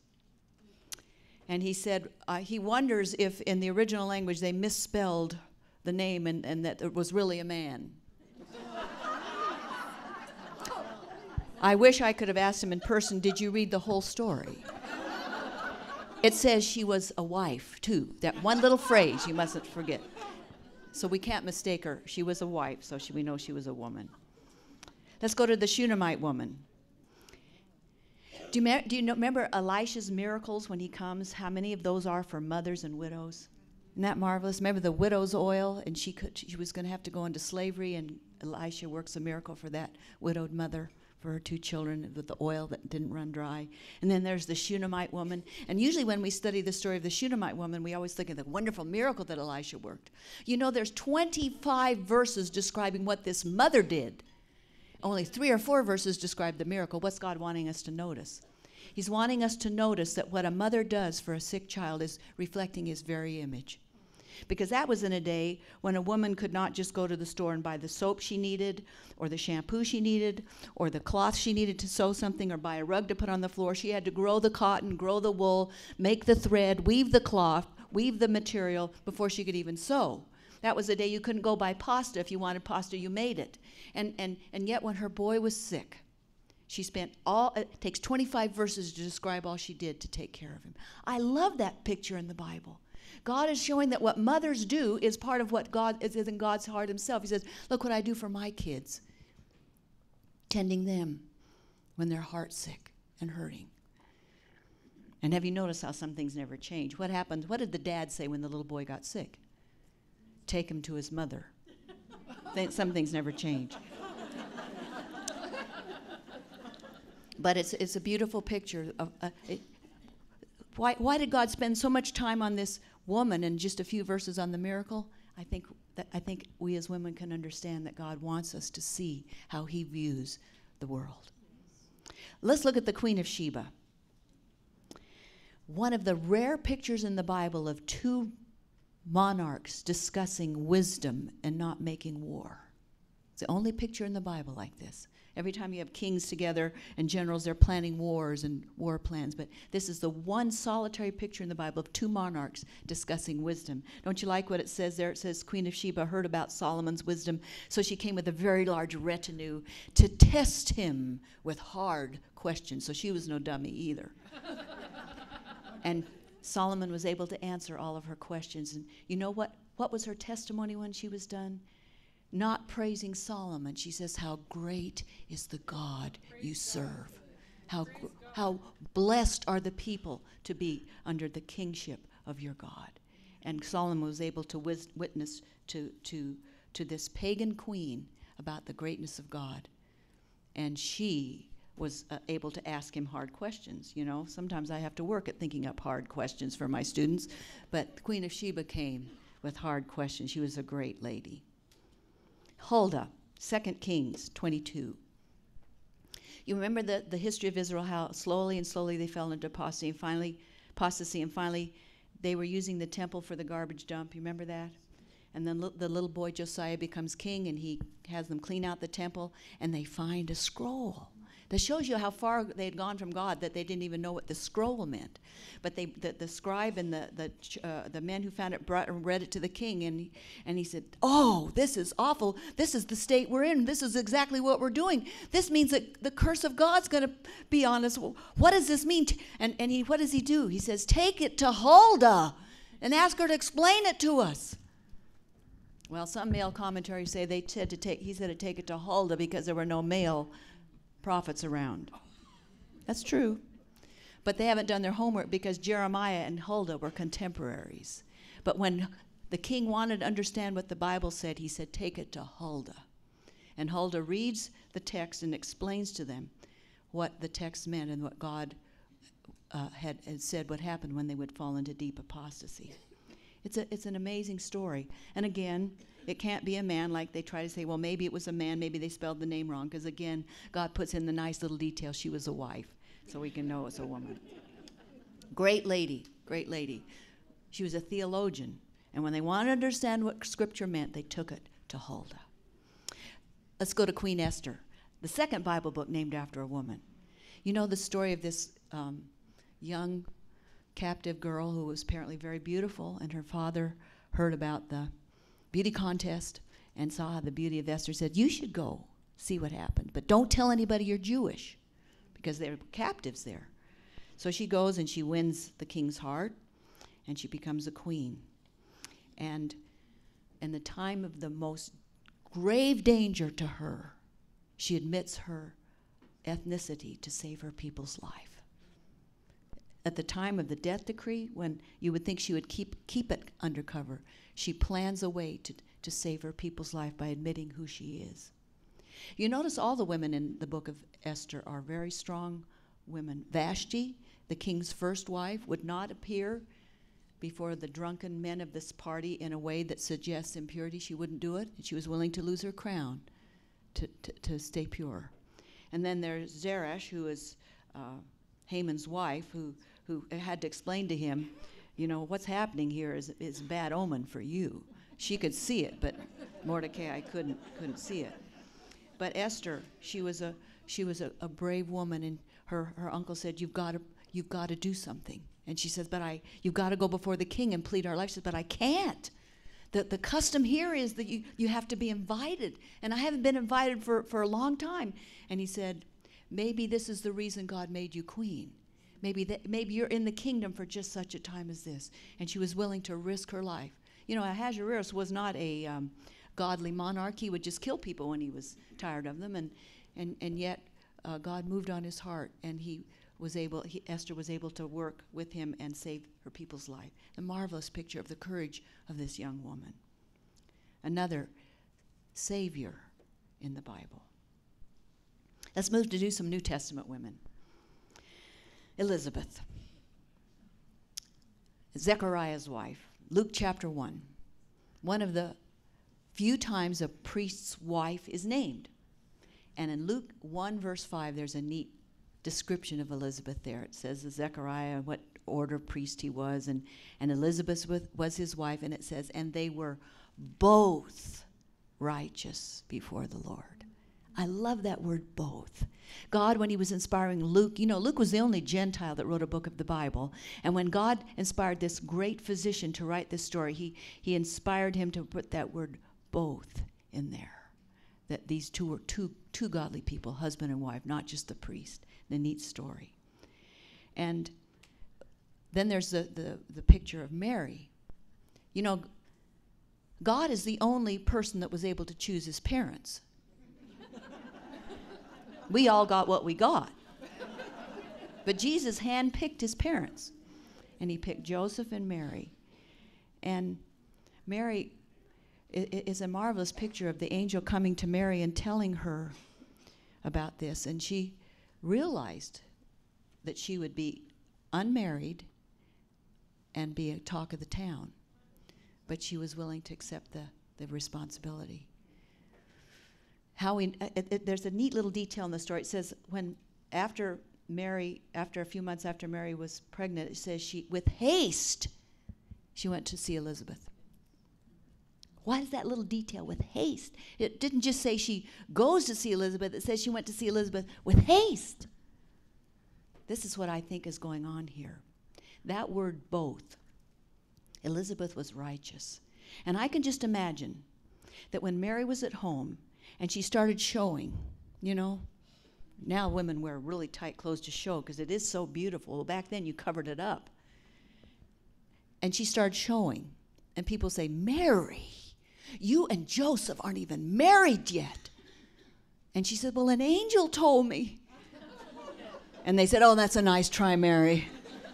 and he said uh, he wonders if in the original language they misspelled the name and, and that it was really a man. I wish I could have asked him in person, Did you read the whole story? It says she was a wife, too. That one little phrase you mustn't forget. So we can't mistake her. She was a wife, so she, we know she was a woman. Let's go to the Shunammite woman. Do you, do you know, remember Elisha's miracles when he comes? How many of those are for mothers and widows? Isn't that marvelous? Remember the widow's oil, and she could she was going to have to go into slavery, and Elisha works a miracle for that widowed mother for her two children with the oil that didn't run dry. And then there's the Shunammite woman. And usually when we study the story of the Shunammite woman, we always think of the wonderful miracle that Elisha worked. You know, there's 25 verses describing what this mother did only three or four verses describe the miracle. What's God wanting us to notice? He's wanting us to notice that what a mother does for a sick child is reflecting his very image. Because that was in a day when a woman could not just go to the store and buy the soap she needed, or the shampoo she needed, or the cloth she needed to sew something, or buy a rug to put on the floor. She had to grow the cotton, grow the wool, make the thread, weave the cloth, weave the material before she could even sew. That was a day you couldn't go buy pasta. If you wanted pasta, you made it. And, and, and yet, when her boy was sick, she spent all, it takes 25 verses to describe all she did to take care of him. I love that picture in the Bible. God is showing that what mothers do is part of what God is in God's heart Himself. He says, Look what I do for my kids, tending them when they're heart sick and hurting. And have you noticed how some things never change? What happened? What did the dad say when the little boy got sick? take him to his mother. Some things never change. But it's, it's a beautiful picture of. Uh, it, why, why did God spend so much time on this woman and just a few verses on the miracle? I think that I think we as women can understand that God wants us to see how He views the world. Let's look at the Queen of Sheba. one of the rare pictures in the Bible of two monarchs discussing wisdom and not making war. It's the only picture in the Bible like this. Every time you have kings together and generals, they're planning wars and war plans. But this is the one solitary picture in the Bible of two monarchs discussing wisdom. Don't you like what it says there? It says Queen of Sheba heard about Solomon's wisdom, so she came with a very large retinue to test him with hard questions. So she was no dummy either. *laughs* and Solomon was able to answer all of her questions. And you know what? What was her testimony when she was done? Not praising Solomon. She says, How great is the God you serve. How, how blessed are the people to be under the kingship of your God. And Solomon was able to wis- witness to, to, to this pagan queen about the greatness of God. And she was uh, able to ask him hard questions. You know, sometimes I have to work at thinking up hard questions for my students, but the Queen of Sheba came with hard questions. She was a great lady. Huldah, 2 Kings 22. You remember the, the history of Israel, how slowly and slowly they fell into apostasy, and finally, apostasy, and finally they were using the temple for the garbage dump. You remember that? And then the little boy Josiah becomes king, and he has them clean out the temple, and they find a scroll that shows you how far they had gone from God that they didn't even know what the scroll meant. But they, the, the scribe and the, the, uh, the men who found it brought and read it to the king, and he, and he said, Oh, this is awful. This is the state we're in. This is exactly what we're doing. This means that the curse of God's going to be on us. What does this mean? And, and he, what does he do? He says, Take it to Huldah and ask her to explain it to us. Well, some male commentaries say they said to take, he said to take it to Huldah because there were no male prophets around. That's true. But they haven't done their homework because Jeremiah and Huldah were contemporaries. But when the king wanted to understand what the Bible said, he said, Take it to Huldah. And Huldah reads the text and explains to them what the text meant and what God uh, had, had said would happen when they would fall into deep apostasy. It's, a, it's an amazing story. And again, it can't be a man like they try to say, well, maybe it was a man, maybe they spelled the name wrong, because again, God puts in the nice little detail she was a wife, so we can know it's a woman. great lady, great lady. She was a theologian, and when they wanted to understand what Scripture meant, they took it to Huldah. Let's go to Queen Esther, the second Bible book named after a woman. You know the story of this um, young captive girl who was apparently very beautiful, and her father heard about the beauty contest and saw the beauty of Esther, said, You should go see what happened, but don't tell anybody you're Jewish because they're captives there. So she goes and she wins the king's heart and she becomes a queen. And in the time of the most grave danger to her, she admits her ethnicity to save her people's life. At the time of the death decree, when you would think she would keep, keep it undercover, she plans a way to, to save her people's life by admitting who she is. You notice all the women in the book of Esther are very strong women. Vashti, the king's first wife, would not appear before the drunken men of this party in a way that suggests impurity. She wouldn't do it. She was willing to lose her crown to, to, to stay pure. And then there's Zeresh, who is uh, Haman's wife, who, who had to explain to him you know, what's happening here is, is bad omen for you. She could see it, but Mordecai couldn't, couldn't see it. But Esther, she was a, she was a, a brave woman, and her, her uncle said, you've got to, you've got to do something. And she says, but I, you've got to go before the king and plead our life. She says, but I can't. The, the custom here is that you, you have to be invited. And I haven't been invited for, for a long time. And he said, maybe this is the reason God made you queen Maybe, that, maybe you're in the kingdom for just such a time as this. And she was willing to risk her life. You know, Ahasuerus was not a um, godly monarch. He would just kill people when he was tired of them. And, and, and yet, uh, God moved on his heart, and he was able, he, Esther was able to work with him and save her people's life. A marvelous picture of the courage of this young woman. Another Savior in the Bible. Let's move to do some New Testament women. Elizabeth, Zechariah's wife, Luke chapter 1. One of the few times a priest's wife is named. And in Luke 1, verse 5, there's a neat description of Elizabeth there. It says Zechariah, what order priest he was, and, and Elizabeth was his wife, and it says, and they were both righteous before the Lord. I love that word both. God, when He was inspiring Luke, you know, Luke was the only Gentile that wrote a book of the Bible. And when God inspired this great physician to write this story, He, he inspired him to put that word both in there. That these two were two, two godly people, husband and wife, not just the priest. The neat story. And then there's the, the, the picture of Mary. You know, God is the only person that was able to choose his parents we all got what we got. But Jesus handpicked his parents, and he picked Joseph and Mary. And Mary is a marvelous picture of the angel coming to Mary and telling her about this. And she realized that she would be unmarried and be a talk of the town. But she was willing to accept the, the responsibility how we, uh, it, it, there's a neat little detail in the story. It says when after Mary, after a few months after Mary was pregnant, it says she, with haste, she went to see Elizabeth. Why is that little detail with haste? It didn't just say she goes to see Elizabeth, it says she went to see Elizabeth with haste. This is what I think is going on here. That word both. Elizabeth was righteous. And I can just imagine that when Mary was at home, and she started showing, you know. Now women wear really tight clothes to show because it is so beautiful. Well, Back then you covered it up. And she started showing. And people say, Mary, you and Joseph aren't even married yet. And she said, Well, an angel told me. and they said, Oh, that's a nice try, Mary.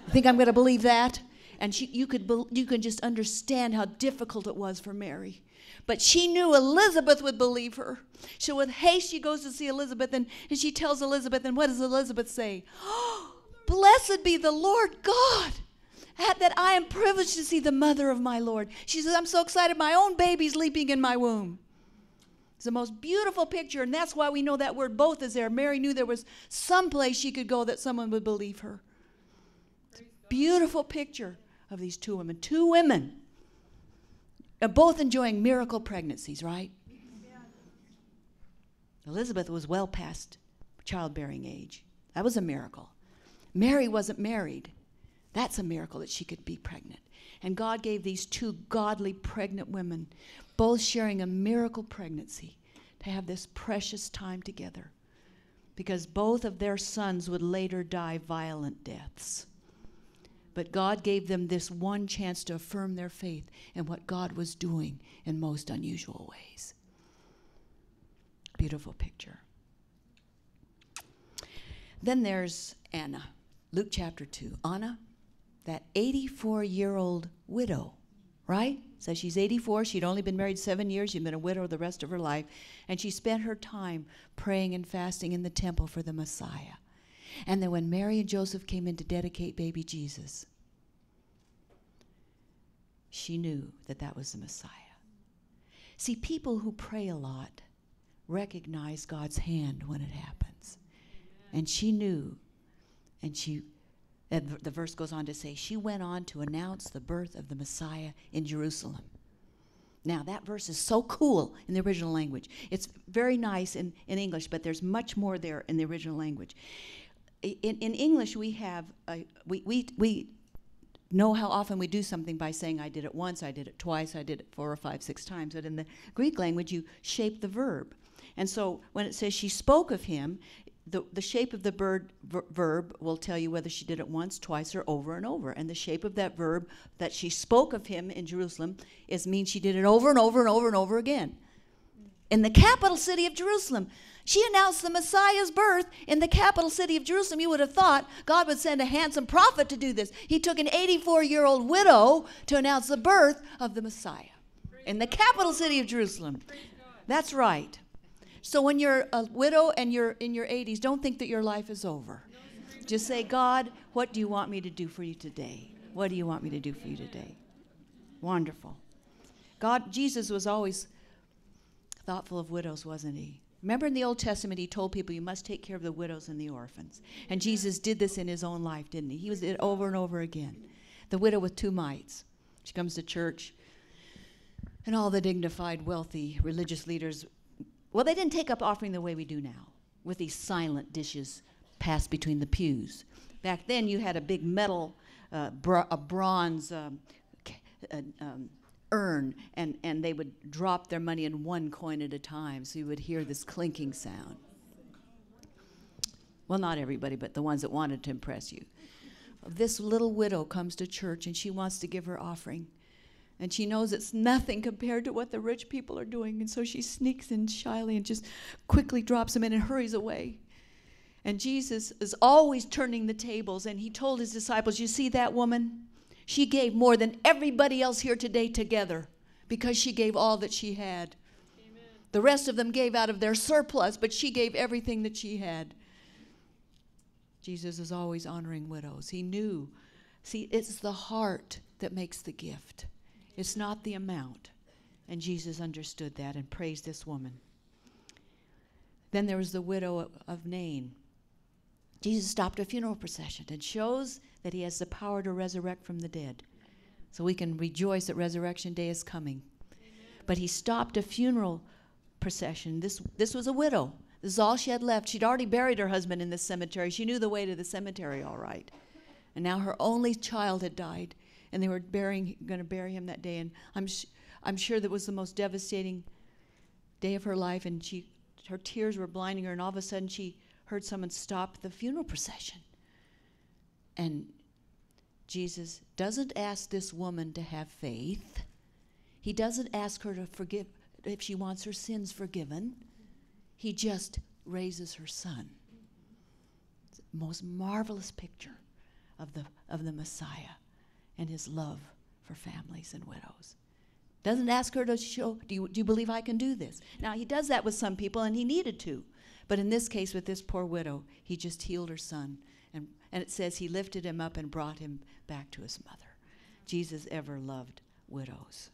You think I'm going to believe that? And she, you, could, you can just understand how difficult it was for Mary. But she knew Elizabeth would believe her. So with haste, she goes to see Elizabeth and, and she tells Elizabeth, and what does Elizabeth say? Oh, *gasps* blessed be the Lord God that I am privileged to see the mother of my Lord. She says, I'm so excited, my own baby's leaping in my womb. It's the most beautiful picture, and that's why we know that word both is there. Mary knew there was some place she could go that someone would believe her. beautiful picture of these two women. Two women both enjoying miracle pregnancies, right? Yeah. Elizabeth was well past childbearing age. That was a miracle. Mary wasn't married. That's a miracle that she could be pregnant. And God gave these two godly pregnant women, both sharing a miracle pregnancy, to have this precious time together because both of their sons would later die violent deaths. But God gave them this one chance to affirm their faith in what God was doing in most unusual ways. Beautiful picture. Then there's Anna, Luke chapter 2. Anna, that 84 year old widow, right? Says she's 84. She'd only been married seven years. She'd been a widow the rest of her life. And she spent her time praying and fasting in the temple for the Messiah. And then when Mary and Joseph came in to dedicate baby Jesus, she knew that that was the Messiah. See, people who pray a lot recognize God's hand when it happens. And she knew, and she, and the verse goes on to say, she went on to announce the birth of the Messiah in Jerusalem. Now, that verse is so cool in the original language. It's very nice in, in English, but there's much more there in the original language in, in English, we have, a, we, we, we know how often we do something by saying, I did it once, I did it twice, I did it four or five, six times. But in the Greek language, you shape the verb. And so when it says she spoke of him, the, the shape of the bird, ver- verb will tell you whether she did it once, twice, or over and over. And the shape of that verb that she spoke of him in Jerusalem is means she did it over and over and over and over again. In the capital city of Jerusalem, she announced the Messiah's birth in the capital city of Jerusalem. You would have thought God would send a handsome prophet to do this. He took an 84 year old widow to announce the birth of the Messiah in the capital city of Jerusalem. That's right. So when you're a widow and you're in your 80s, don't think that your life is over. Just say, God, what do you want me to do for you today? What do you want me to do for you today? Wonderful. God, Jesus was always thoughtful of widows, wasn't he? Remember in the Old Testament, he told people, You must take care of the widows and the orphans. And Jesus did this in his own life, didn't he? He was it over and over again. The widow with two mites. She comes to church, and all the dignified, wealthy religious leaders, well, they didn't take up offering the way we do now, with these silent dishes passed between the pews. Back then, you had a big metal, uh, bra- a bronze um, uh, um, urn, and, and they would drop their money in one coin at a time, so you would hear this clinking sound. Well, not everybody, but the ones that wanted to impress you. This little widow comes to church and she wants to give her offering. And she knows it's nothing compared to what the rich people are doing. And so she sneaks in shyly and just quickly drops them in and hurries away. And Jesus is always turning the tables. And he told his disciples, You see that woman? She gave more than everybody else here today together because she gave all that she had. Amen. The rest of them gave out of their surplus, but she gave everything that she had. Jesus is always honoring widows. He knew. See, it's the heart that makes the gift, it's not the amount. And Jesus understood that and praised this woman. Then there was the widow of, of Nain. Jesus stopped a funeral procession and shows that he has the power to resurrect from the dead. So we can rejoice that resurrection day is coming. But he stopped a funeral procession. This, this was a widow. This is all she had left. She'd already buried her husband in this cemetery. She knew the way to the cemetery all right. And now her only child had died, and they were burying, going to bury him that day. And I'm, sh- I'm sure that was the most devastating day of her life. And she, her tears were blinding her, and all of a sudden she heard someone stop the funeral procession. And Jesus doesn't ask this woman to have faith. He doesn't ask her to forgive if she wants her sins forgiven. He just raises her son. Most marvelous picture of the, of the Messiah and his love for families and widows. Doesn't ask her to show, do you, do you believe I can do this? Now, he does that with some people, and he needed to. But in this case, with this poor widow, he just healed her son. And, it says he lifted him up and brought him back to his mother. Jesus ever loved widows.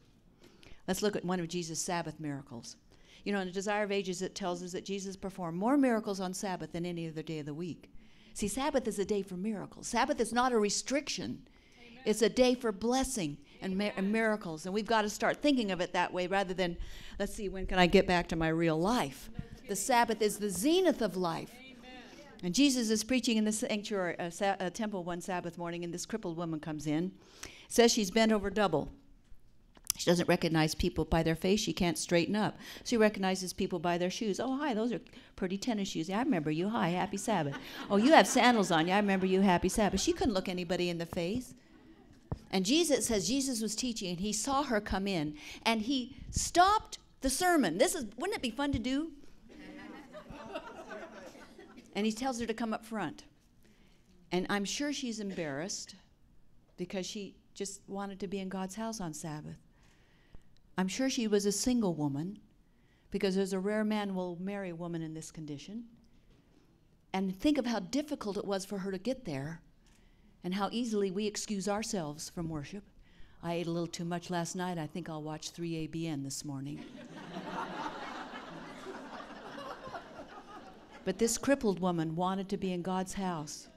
Let's look at one of Jesus' Sabbath miracles. You know, in the Desire of Ages, it tells us that Jesus performed more miracles on Sabbath than any other day of the week. See, Sabbath is a day for miracles. Sabbath is not a restriction, Amen. it's a day for blessing and, mi- and, miracles. And we've got to start thinking of it that way rather than, let's see, when can I get back to my real life? The Sabbath is the zenith of life. And Jesus is preaching in the sanctuary, uh, sa- uh, temple one Sabbath morning, and this crippled woman comes in. Says she's bent over double. She doesn't recognize people by their face. She can't straighten up. She recognizes people by their shoes. Oh, hi, those are pretty tennis shoes. Yeah, I remember you. Hi, happy Sabbath. oh, you have sandals on. Yeah, I remember you. Happy Sabbath. She couldn't look anybody in the face. And Jesus says Jesus was teaching, and he saw her come in, and he stopped the sermon. This is wouldn't it be fun to do? And he tells her to come up front. And I'm sure she's embarrassed because she just wanted to be in God's house on Sabbath. I'm sure she was a single woman because there's a rare man will marry a woman in this condition. And think of how difficult it was for her to get there and how easily we excuse ourselves from worship. I ate a little too much last night. I think I'll watch 3ABN this morning. *laughs* but this crippled woman wanted to be in God's house,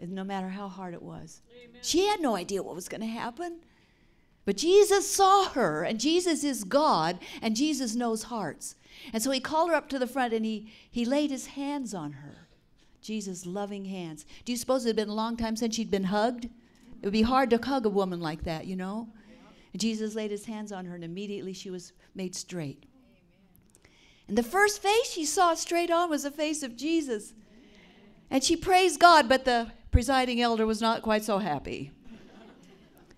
no matter how hard it was. Amen. She had no idea what was going to happen. But Jesus saw her, and Jesus is God, and Jesus knows hearts. And so he called her up to the front and he, he laid his hands on her. Jesus' loving hands. Do you suppose it had been a long time since she'd been hugged? It would be hard to hug a woman like that, you know? And Jesus laid his hands on her, and immediately she was made straight. And the first face she saw straight on was the face of Jesus. And she praised God, but the presiding elder was not quite so happy.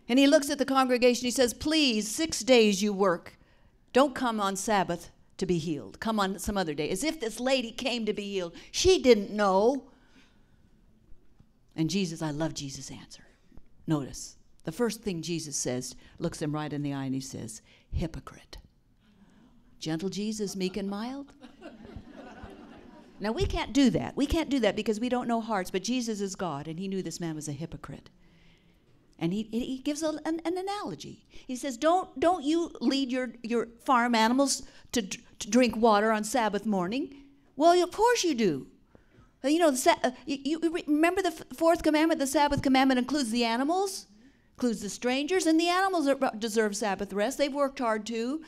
And he looks at the congregation. He says, Please, six days you work. Don't come on Sabbath to be healed. Come on some other day. As if this lady came to be healed. She didn't know. And Jesus, I love Jesus' answer. Notice, the first thing Jesus says, looks him right in the eye and he says, Hypocrite. Gentle Jesus, meek and mild. now, we can't do that. We can't do that because we don't know hearts, but Jesus is God, and he knew this man was a hypocrite. And he, he gives a, an, an, analogy. He says, don't, don't you lead your, your farm animals to, to drink water on Sabbath morning. Well, of course you do. Uh, You know, the uh, you, you remember the fourth commandment? The Sabbath commandment includes the animals, includes the strangers, and the animals are, deserve Sabbath rest. They've worked hard too.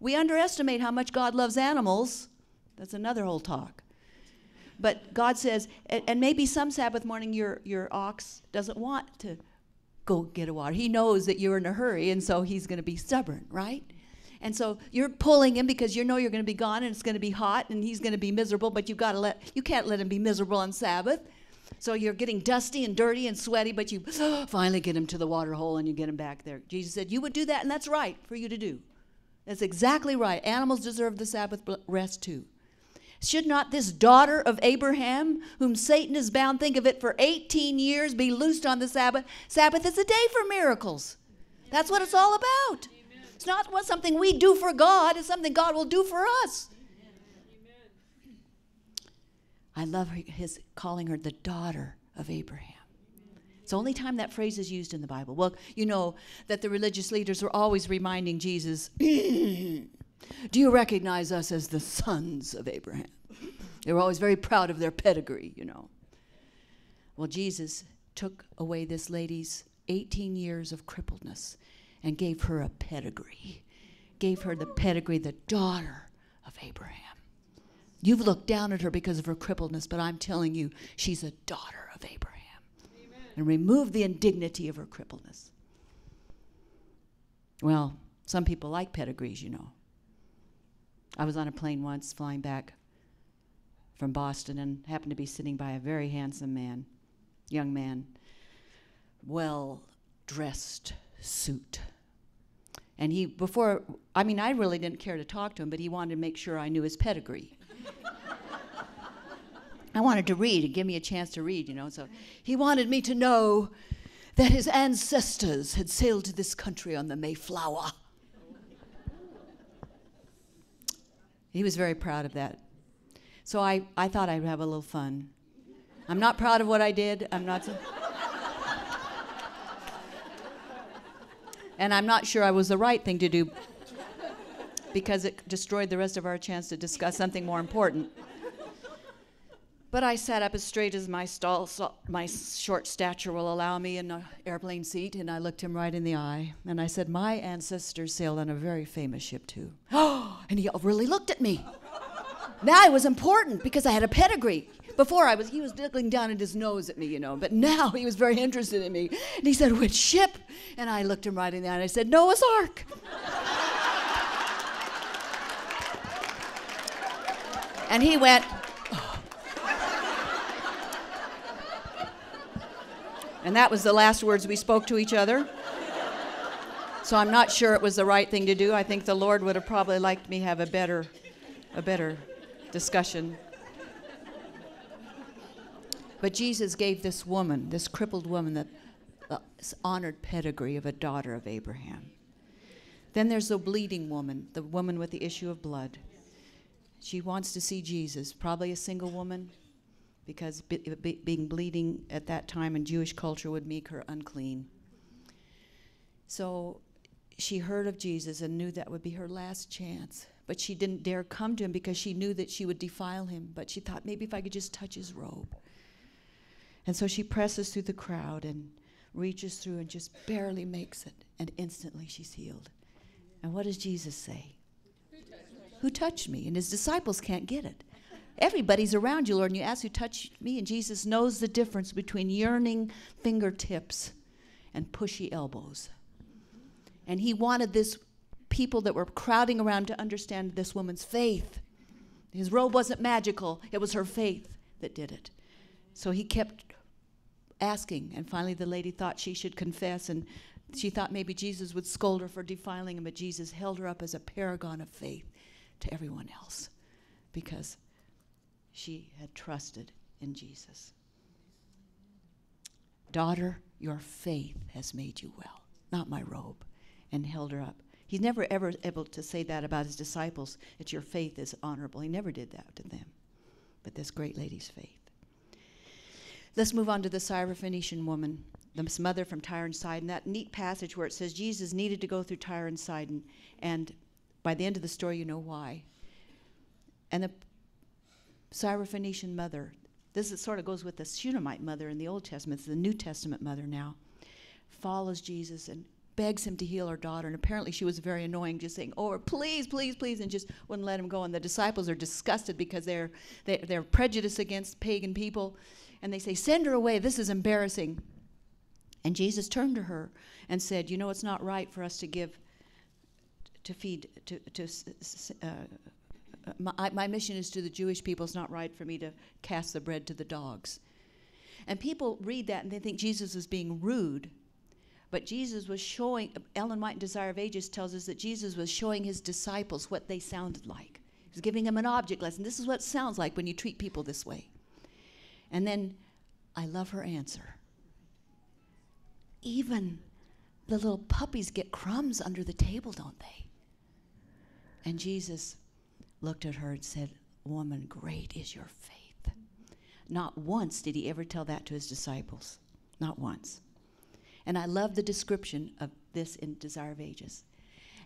We underestimate how much God loves animals. That's another whole talk. But God says, and, and maybe some Sabbath morning your, your ox doesn't want to go get a water. He knows that you're in a hurry, and so he's going to be stubborn, right? And so you're pulling him because you know you're going to be gone and it's going to be hot and he's going to be miserable, but you've got to let you can't let him be miserable on Sabbath. So you're getting dusty and dirty and sweaty, but you *gasps* finally get him to the water hole and you get him back there. Jesus said, You would do that, and that's right for you to do. That's exactly right. Animals deserve the Sabbath rest too. Should not this daughter of Abraham, whom Satan is bound, think of it, for 18 years, be loosed on the Sabbath? Sabbath is a day for miracles. That's what it's all about. It's not what something we do for God, it's something God will do for us. I love his calling her the daughter of Abraham. It's the only time that phrase is used in the Bible. Well, you know that the religious leaders were always reminding Jesus, *clears throat* Do you recognize us as the sons of Abraham? They were always very proud of their pedigree, you know. Well, Jesus took away this lady's 18 years of crippledness and gave her a pedigree, gave her the pedigree, the daughter of Abraham. You've looked down at her because of her crippledness, but I'm telling you, she's a daughter of Abraham. And remove the indignity of her crippledness. Well, some people like pedigrees, you know. I was on a plane once flying back from Boston and happened to be sitting by a very handsome man, young man, well dressed suit. And he, before, I mean, I really didn't care to talk to him, but he wanted to make sure I knew his pedigree. *laughs* I wanted to read and give me a chance to read, you know. So he wanted me to know that his ancestors had sailed to this country on the Mayflower. He was very proud of that. So I, I thought I'd have a little fun. I'm not proud of what I did. I'm not. So and I'm not sure I was the right thing to do because it destroyed the rest of our chance to discuss something more important. But I sat up as straight as my, stall, my short stature will allow me in an uh, airplane seat, and I looked him right in the eye, and I said, "My ancestors sailed on a very famous ship too." Oh, *gasps* and he really looked at me. Now it was important because I had a pedigree. Before I was, he was diggling down at his nose at me, you know. But now he was very interested in me, and he said, "Which ship?" And I looked him right in the eye, and I said, "Noah's Ark." and he went. And that was the last words we spoke to each other. So I'm not sure it was the right thing to do. I think the Lord would have probably liked me have a better a better discussion. But Jesus gave this woman, this crippled woman, the uh, honored pedigree of a daughter of Abraham. Then there's the bleeding woman, the woman with the issue of blood. She wants to see Jesus, probably a single woman, because be, be, being bleeding at that time in Jewish culture would make her unclean. So she heard of Jesus and knew that would be her last chance. But she didn't dare come to him because she knew that she would defile him. But she thought maybe if I could just touch his robe. And so she presses through the crowd and reaches through and just barely makes it. And instantly she's healed. And what does Jesus say? Who touched me? And his disciples can't get it. Everybody's around you, Lord, and you ask who touched me, and Jesus knows the difference between yearning fingertips and pushy elbows. And he wanted this people that were crowding around to understand this woman's faith. His robe wasn't magical, it was her faith that did it. So he kept asking, and finally the lady thought she should confess, and she thought maybe Jesus would scold her for defiling him, but Jesus held her up as a paragon of faith to everyone else because she had trusted in Jesus. Daughter, your faith has made you well, not my robe, and held her up. He's never ever able to say that about his disciples, that your faith is honorable. He never did that to them, but this great lady's faith. Let's move on to the Syrophoenician woman, this mother from Tyre and Sidon. That neat passage where it says Jesus needed to go through Tyre and Sidon, and by the end of the story, you know why. And the Syrophoenician mother. This is, sort of goes with the Shunammite mother in the Old Testament. It's the New Testament mother now. Follows Jesus and begs him to heal her daughter. And apparently she was very annoying, just saying, Oh, please, please, please, and just wouldn't let him go. And the disciples are disgusted because they're, they, they're prejudiced against pagan people. And they say, Send her away. This is embarrassing. And Jesus turned to her and said, You know, it's not right for us to give, to feed, to, to uh, my, my mission is to the Jewish people. It's not right for me to cast the bread to the dogs. And people read that and they think Jesus is being rude. But Jesus was showing, Ellen White in Desire of Ages tells us that Jesus was showing his disciples what they sounded like. He was giving them an object lesson. This is what it sounds like when you treat people this way. And then I love her answer. Even the little puppies get crumbs under the table, don't they? And Jesus looked at her and said, Woman, great is your faith. Not once did he ever tell that to his disciples. Not once. And I love the description of this in Desire of Ages.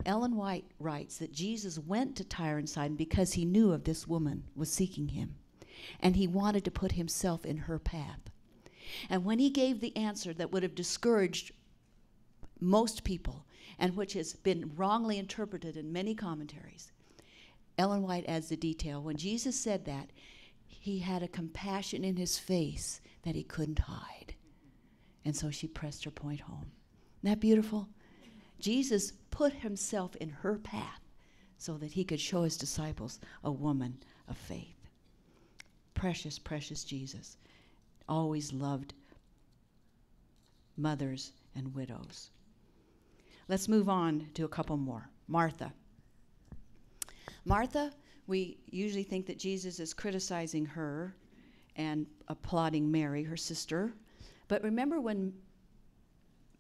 Ellen White writes that Jesus went to Tyre and Sidon because he knew of this woman was seeking him, and he wanted to put himself in her path. And when he gave the answer that would have discouraged most people, and which has been wrongly interpreted in many commentaries, Ellen White adds the detail. When Jesus said that, he had a compassion in his face that he couldn't hide. And so she pressed her point home. Isn't that beautiful? Jesus put himself in her path so that he could show his disciples a woman of faith. Precious, precious Jesus. Always loved mothers and widows. Let's move on to a couple more. Martha. Martha, we usually think that Jesus is criticizing her and applauding Mary, her sister. But remember when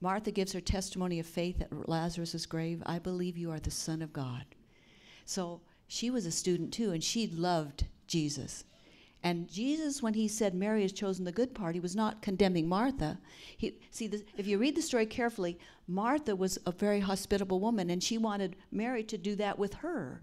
Martha gives her testimony of faith at Lazarus' grave, I believe you are the Son of God. So she was a student too, and she loved Jesus. And Jesus, when he said Mary has chosen the good part, he was not condemning Martha. He, see, this, if you read the story carefully, Martha was a very hospitable woman, and she wanted Mary to do that with her.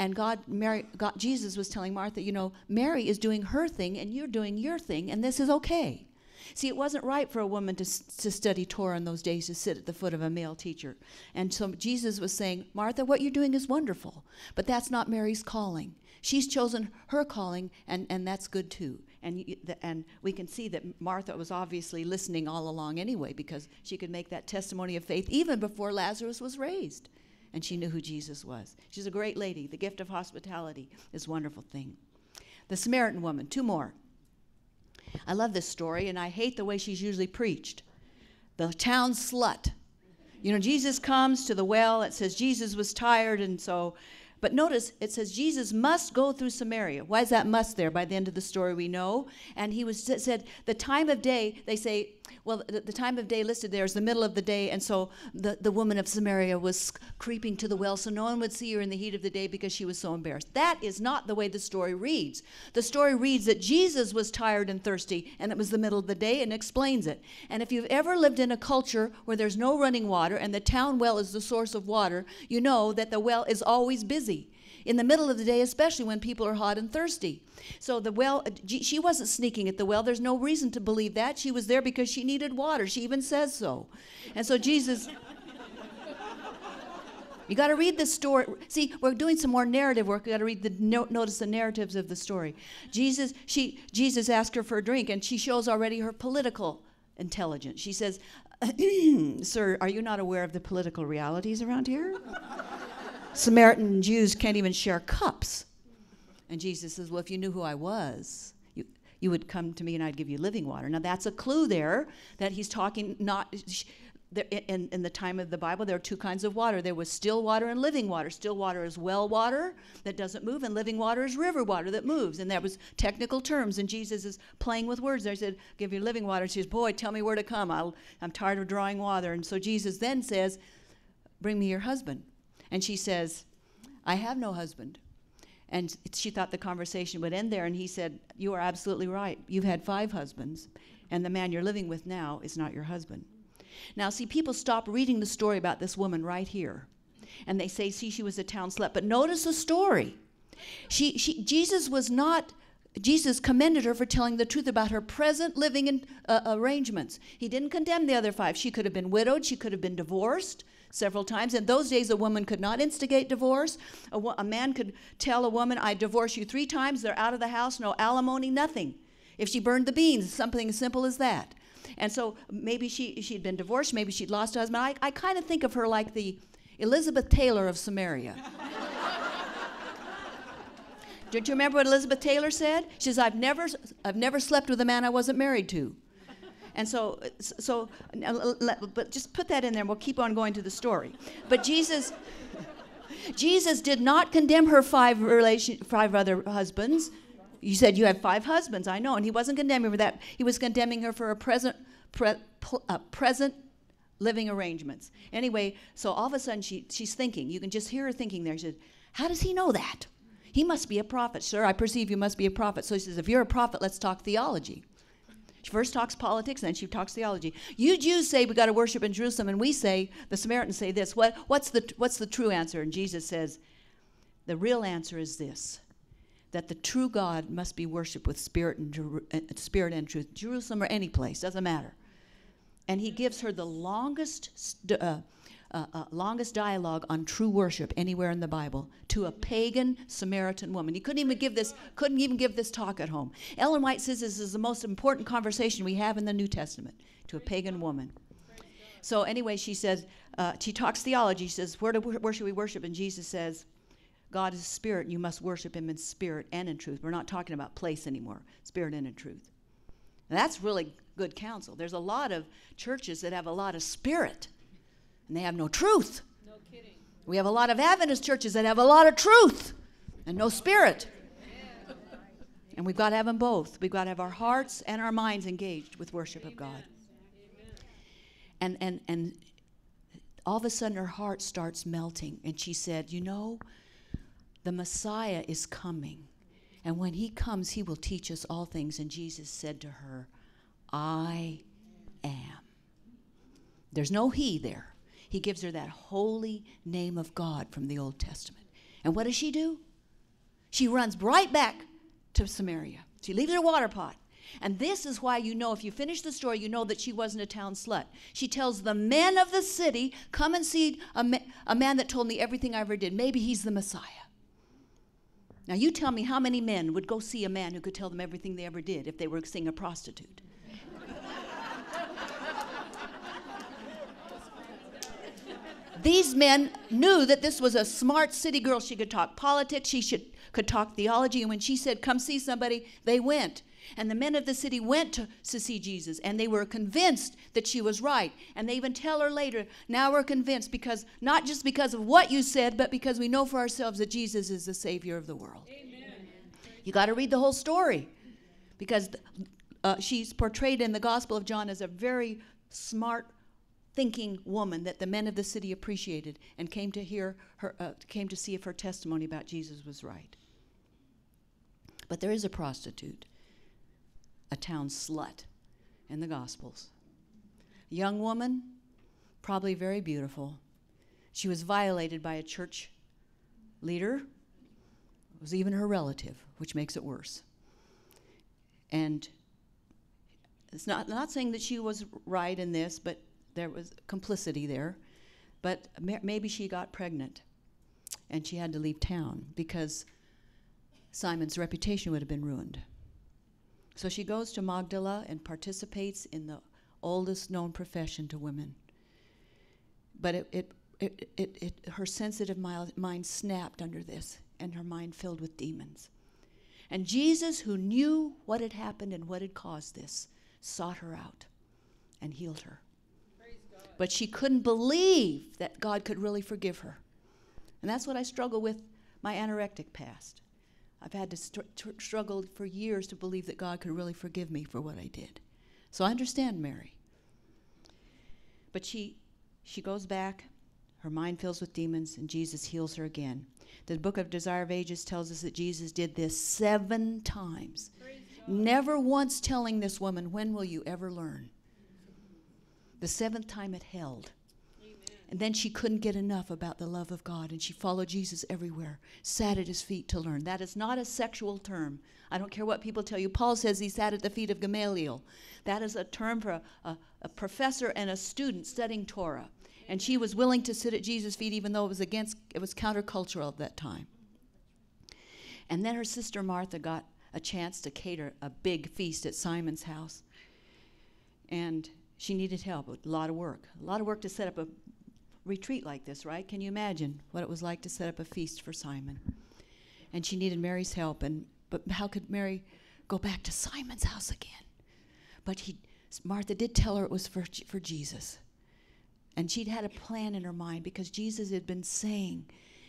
And God, Mary, God, Jesus was telling Martha, you know, Mary is doing her thing and you're doing your thing, and this is okay. See, it wasn't right for a woman to, to study Torah in those days to sit at the foot of a male teacher. And so Jesus was saying, Martha, what you're doing is wonderful, but that's not Mary's calling. She's chosen her calling, and, and that's good too. And, and we can see that Martha was obviously listening all along anyway because she could make that testimony of faith even before Lazarus was raised and she knew who Jesus was. She's a great lady. The gift of hospitality is a wonderful thing. The Samaritan woman, two more. I love this story, and I hate the way she's usually preached. The town slut. You know, Jesus comes to the well. It says Jesus was tired, and so but notice it says Jesus must go through Samaria. Why is that must there? By the end of the story, we know. And he was said the time of day. They say, well, the, the time of day listed there is the middle of the day, and so the the woman of Samaria was creeping to the well, so no one would see her in the heat of the day because she was so embarrassed. That is not the way the story reads. The story reads that Jesus was tired and thirsty, and it was the middle of the day, and explains it. And if you've ever lived in a culture where there's no running water and the town well is the source of water, you know that the well is always busy in the middle of the day, especially when people are hot and thirsty. So the well, uh, she wasn't sneaking at the well. There's no reason to believe that. She was there because she needed water. She even says so. And so Jesus. *laughs* You got to read the story. See, we're doing some more narrative work. You got to read the no, notice the narratives of the story. Jesus, she, Jesus asked her for a drink, and she shows already her political intelligence. She says, *clears throat* "Sir, are you not aware of the political realities around here?" Samaritan Jews can't even share cups. And Jesus says, Well, if you knew who I was, you, you would come to me and I'd give you living water. Now, that's a clue there that he's talking not. In, in the time of the Bible, there are two kinds of water. There was still water and living water. Still water is well water that doesn't move, and living water is river water that moves. And that was technical terms. And Jesus is playing with words there. He said, Give you living water. She says, Boy, tell me where to come. I'll, I'm tired of drawing water. And so Jesus then says, Bring me your husband. And she says, I have no husband. And she thought the conversation would end there. And he said, You are absolutely right. You've had five husbands, and the man you're living with now is not your husband. Now, see, people stop reading the story about this woman right here. And they say, See, she was a town slut. But notice the story. She, she, Jesus was not Jesus commended her for telling the truth about her present living in, uh, arrangements. He didn't condemn the other five. She could have been widowed, she could have been divorced several times. In those days, a woman could not instigate divorce. A, a man could tell a woman, I divorce you three times, they're out of the house, no alimony, nothing. If she burned the beans, something as simple as that. And so maybe she, she'd been divorced, maybe she'd lost a husband. I, I kind of think of her like the Elizabeth Taylor of Samaria. *laughs* Don't you remember what Elizabeth Taylor said? She says, I've never, I've never slept with a man I wasn't married to. And so, so, but just put that in there and we'll keep on going to the story. But Jesus, Jesus did not condemn her five, relation, five other husbands. You said you have five husbands, I know, and he wasn't condemning her for that. He was condemning her for a present, pre, pl, uh, present living arrangements. Anyway, so all of a sudden she, she's thinking. You can just hear her thinking there. She said, "How does he know that? He must be a prophet, sir. I perceive you must be a prophet." So he says, "If you're a prophet, let's talk theology." She first talks politics, then she talks theology. You Jews say we got to worship in Jerusalem, and we say the Samaritans say this. What, what's the what's the true answer? And Jesus says, the real answer is this: that the true God must be worshipped with spirit and uh, spirit and truth. Jerusalem or any place doesn't matter. And he gives her the longest st- uh, uh, uh, longest dialogue on true worship anywhere in the Bible to a pagan Samaritan woman. He couldn't even give this couldn't even give this talk at home. Ellen White says this is the most important conversation we have in the New Testament to a pagan woman. So anyway, she says uh, she talks theology. She says, where, do, where should we worship? And Jesus says, God is spirit, and you must worship Him in spirit and in truth. We're not talking about place anymore, spirit and in truth. And that's really good counsel. There's a lot of churches that have a lot of spirit and they have no truth. No kidding. We have a lot of Adventist churches that have a lot of truth and no spirit. And we've got to have them both. We've got to have our hearts and our minds engaged with worship of God. And, and, and all of a sudden her heart starts melting. And she said, You know, the Messiah is coming. And when he comes, he will teach us all things. And Jesus said to her, I am. There's no he there. He gives her that holy name of God from the Old Testament. And what does she do? She runs right back to Samaria. She leaves her water pot. And this is why you know, if you finish the story, you know that she wasn't a town slut. She tells the men of the city, Come and see a, ma- a man that told me everything I ever did. Maybe he's the Messiah. Now, you tell me how many men would go see a man who could tell them everything they ever did if they were seeing a prostitute? These men knew that this was a smart city girl. She could talk politics, she should, could talk theology, and when she said, Come see somebody, they went. And the men of the city went to, to see Jesus, and they were convinced that she was right. And they even tell her later, Now we're convinced because not just because of what you said, but because we know for ourselves that Jesus is the Savior of the world. Amen. You got to read the whole story because uh, she's portrayed in the Gospel of John as a very smart, thinking woman that the men of the city appreciated and came to hear her, uh, came to see if her testimony about Jesus was right. But there is a prostitute, a town slut, in the Gospels. Young woman, probably very beautiful. She was violated by a church leader. It was even her relative, which makes it worse. And it's not, not saying that she was right in this, but there was complicity there. But ma- maybe she got pregnant and she had to leave town because Simon's reputation would have been ruined. So she goes to Magdala and participates in the oldest known profession to women. But it, it, it, it, it her sensitive mi- mind snapped under this, and her mind filled with demons. And Jesus, who knew what had happened and what had caused this, sought her out and healed her. But she couldn't believe that God could really forgive her. And that's what I struggle with my anorectic past. I've had to str- tr- struggle for years to believe that God could really forgive me for what I did. So I understand Mary. But she, she goes back, her mind fills with demons, and Jesus heals her again. The book of Desire of Ages tells us that Jesus did this seven times. Never once telling this woman, When will you ever learn? The seventh time it held. Amen. And then she couldn't get enough about the love of God, and she followed Jesus everywhere, sat at his feet to learn. That is not a sexual term. I don't care what people tell you. Paul says he sat at the feet of Gamaliel. That is a term for a, a, a professor and a student studying Torah. And she was willing to sit at Jesus' feet even though it was against, it was countercultural at that time. And then her sister Martha got a chance to cater a big feast at Simon's house. And she needed help, a lot of work. A lot of work to set up a retreat like this, right? Can you imagine what it was like to set up a feast for Simon? And she needed Mary's help, and but how could Mary go back to Simon's house again? But he, Martha did tell her it was for, for Jesus. And she'd had a plan in her mind because Jesus had been saying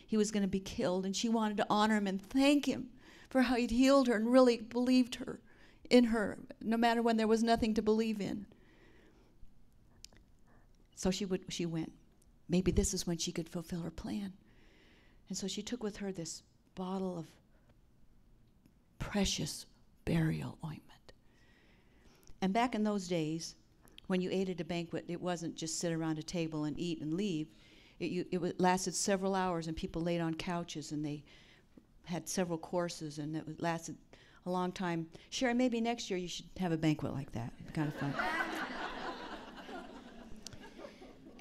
he was going to be killed, and she wanted to honor him and thank him for how he'd healed her and really believed her in her, no matter when there was nothing to believe in. So she would she went. Maybe this is when she could fulfill her plan. And so she took with her this bottle of precious burial ointment. And back in those days, when you ate at a banquet, it wasn't just sit around a table and eat and leave. It, you, it lasted several hours, and people laid on couches and they had several courses, and it lasted a long time. Sherry, maybe next year you should have a banquet like that. It'd be kind of fun.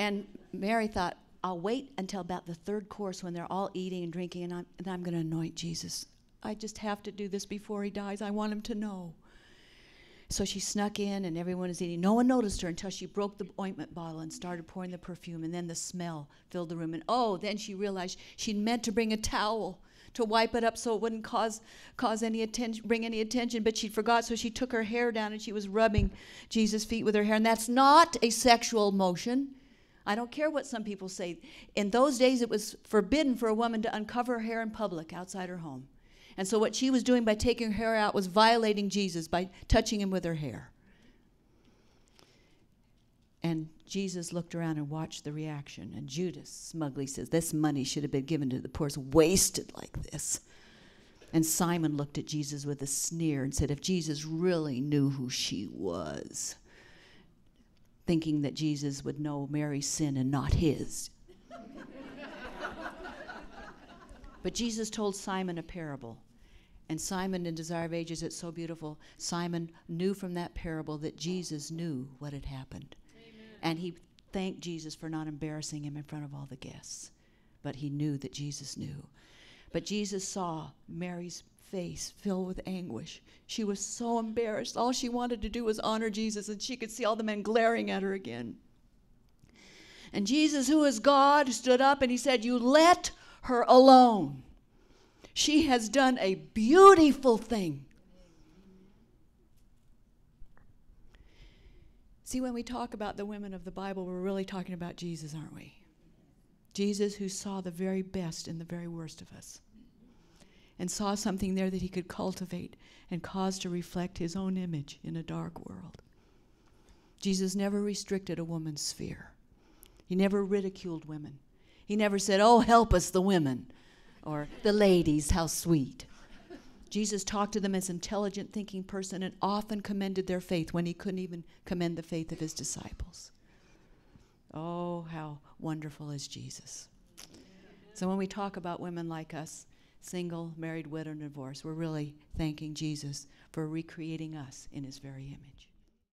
And Mary thought, I'll wait until about the third course when they're all eating and drinking, and I'm, and I'm going to anoint Jesus. I just have to do this before he dies. I want him to know. So she snuck in, and everyone was eating. No one noticed her until she broke the ointment bottle and started pouring the perfume, and then the smell filled the room. And oh, then she realized she'd meant to bring a towel to wipe it up so it wouldn't cause cause any attention bring any attention but she forgot so she took her hair down and she was rubbing jesus feet with her hair and that's not a sexual motion i don't care what some people say in those days it was forbidden for a woman to uncover her hair in public outside her home and so what she was doing by taking her hair out was violating jesus by touching him with her hair and Jesus looked around and watched the reaction. And Judas smugly says, This money should have been given to the poor. It's wasted like this. And Simon looked at Jesus with a sneer and said, If Jesus really knew who she was, thinking that Jesus would know Mary's sin and not his. but Jesus told Simon a parable. And Simon in Desire of Ages, it's so beautiful. Simon knew from that parable that Jesus knew what had happened. And he thanked Jesus for not embarrassing him in front of all the guests. But he knew that Jesus knew. But Jesus saw Mary's face filled with anguish. She was so embarrassed. All she wanted to do was honor Jesus, and she could see all the men glaring at her again. And Jesus, who is God, stood up and he said, You let her alone. She has done a beautiful thing. See, when we talk about the women of the Bible, we're really talking about Jesus, aren't we? Jesus, who saw the very best in the very worst of us and saw something there that he could cultivate and cause to reflect his own image in a dark world. Jesus never restricted a woman's sphere, he never ridiculed women. He never said, Oh, help us, the women, or the ladies, how sweet. Jesus talked to them as intelligent thinking person and often commended their faith when he couldn't even commend the faith of his disciples. Oh, how wonderful is Jesus. So when we talk about women like us, single, married, widow, and divorced, we're really thanking Jesus for recreating us in his very image.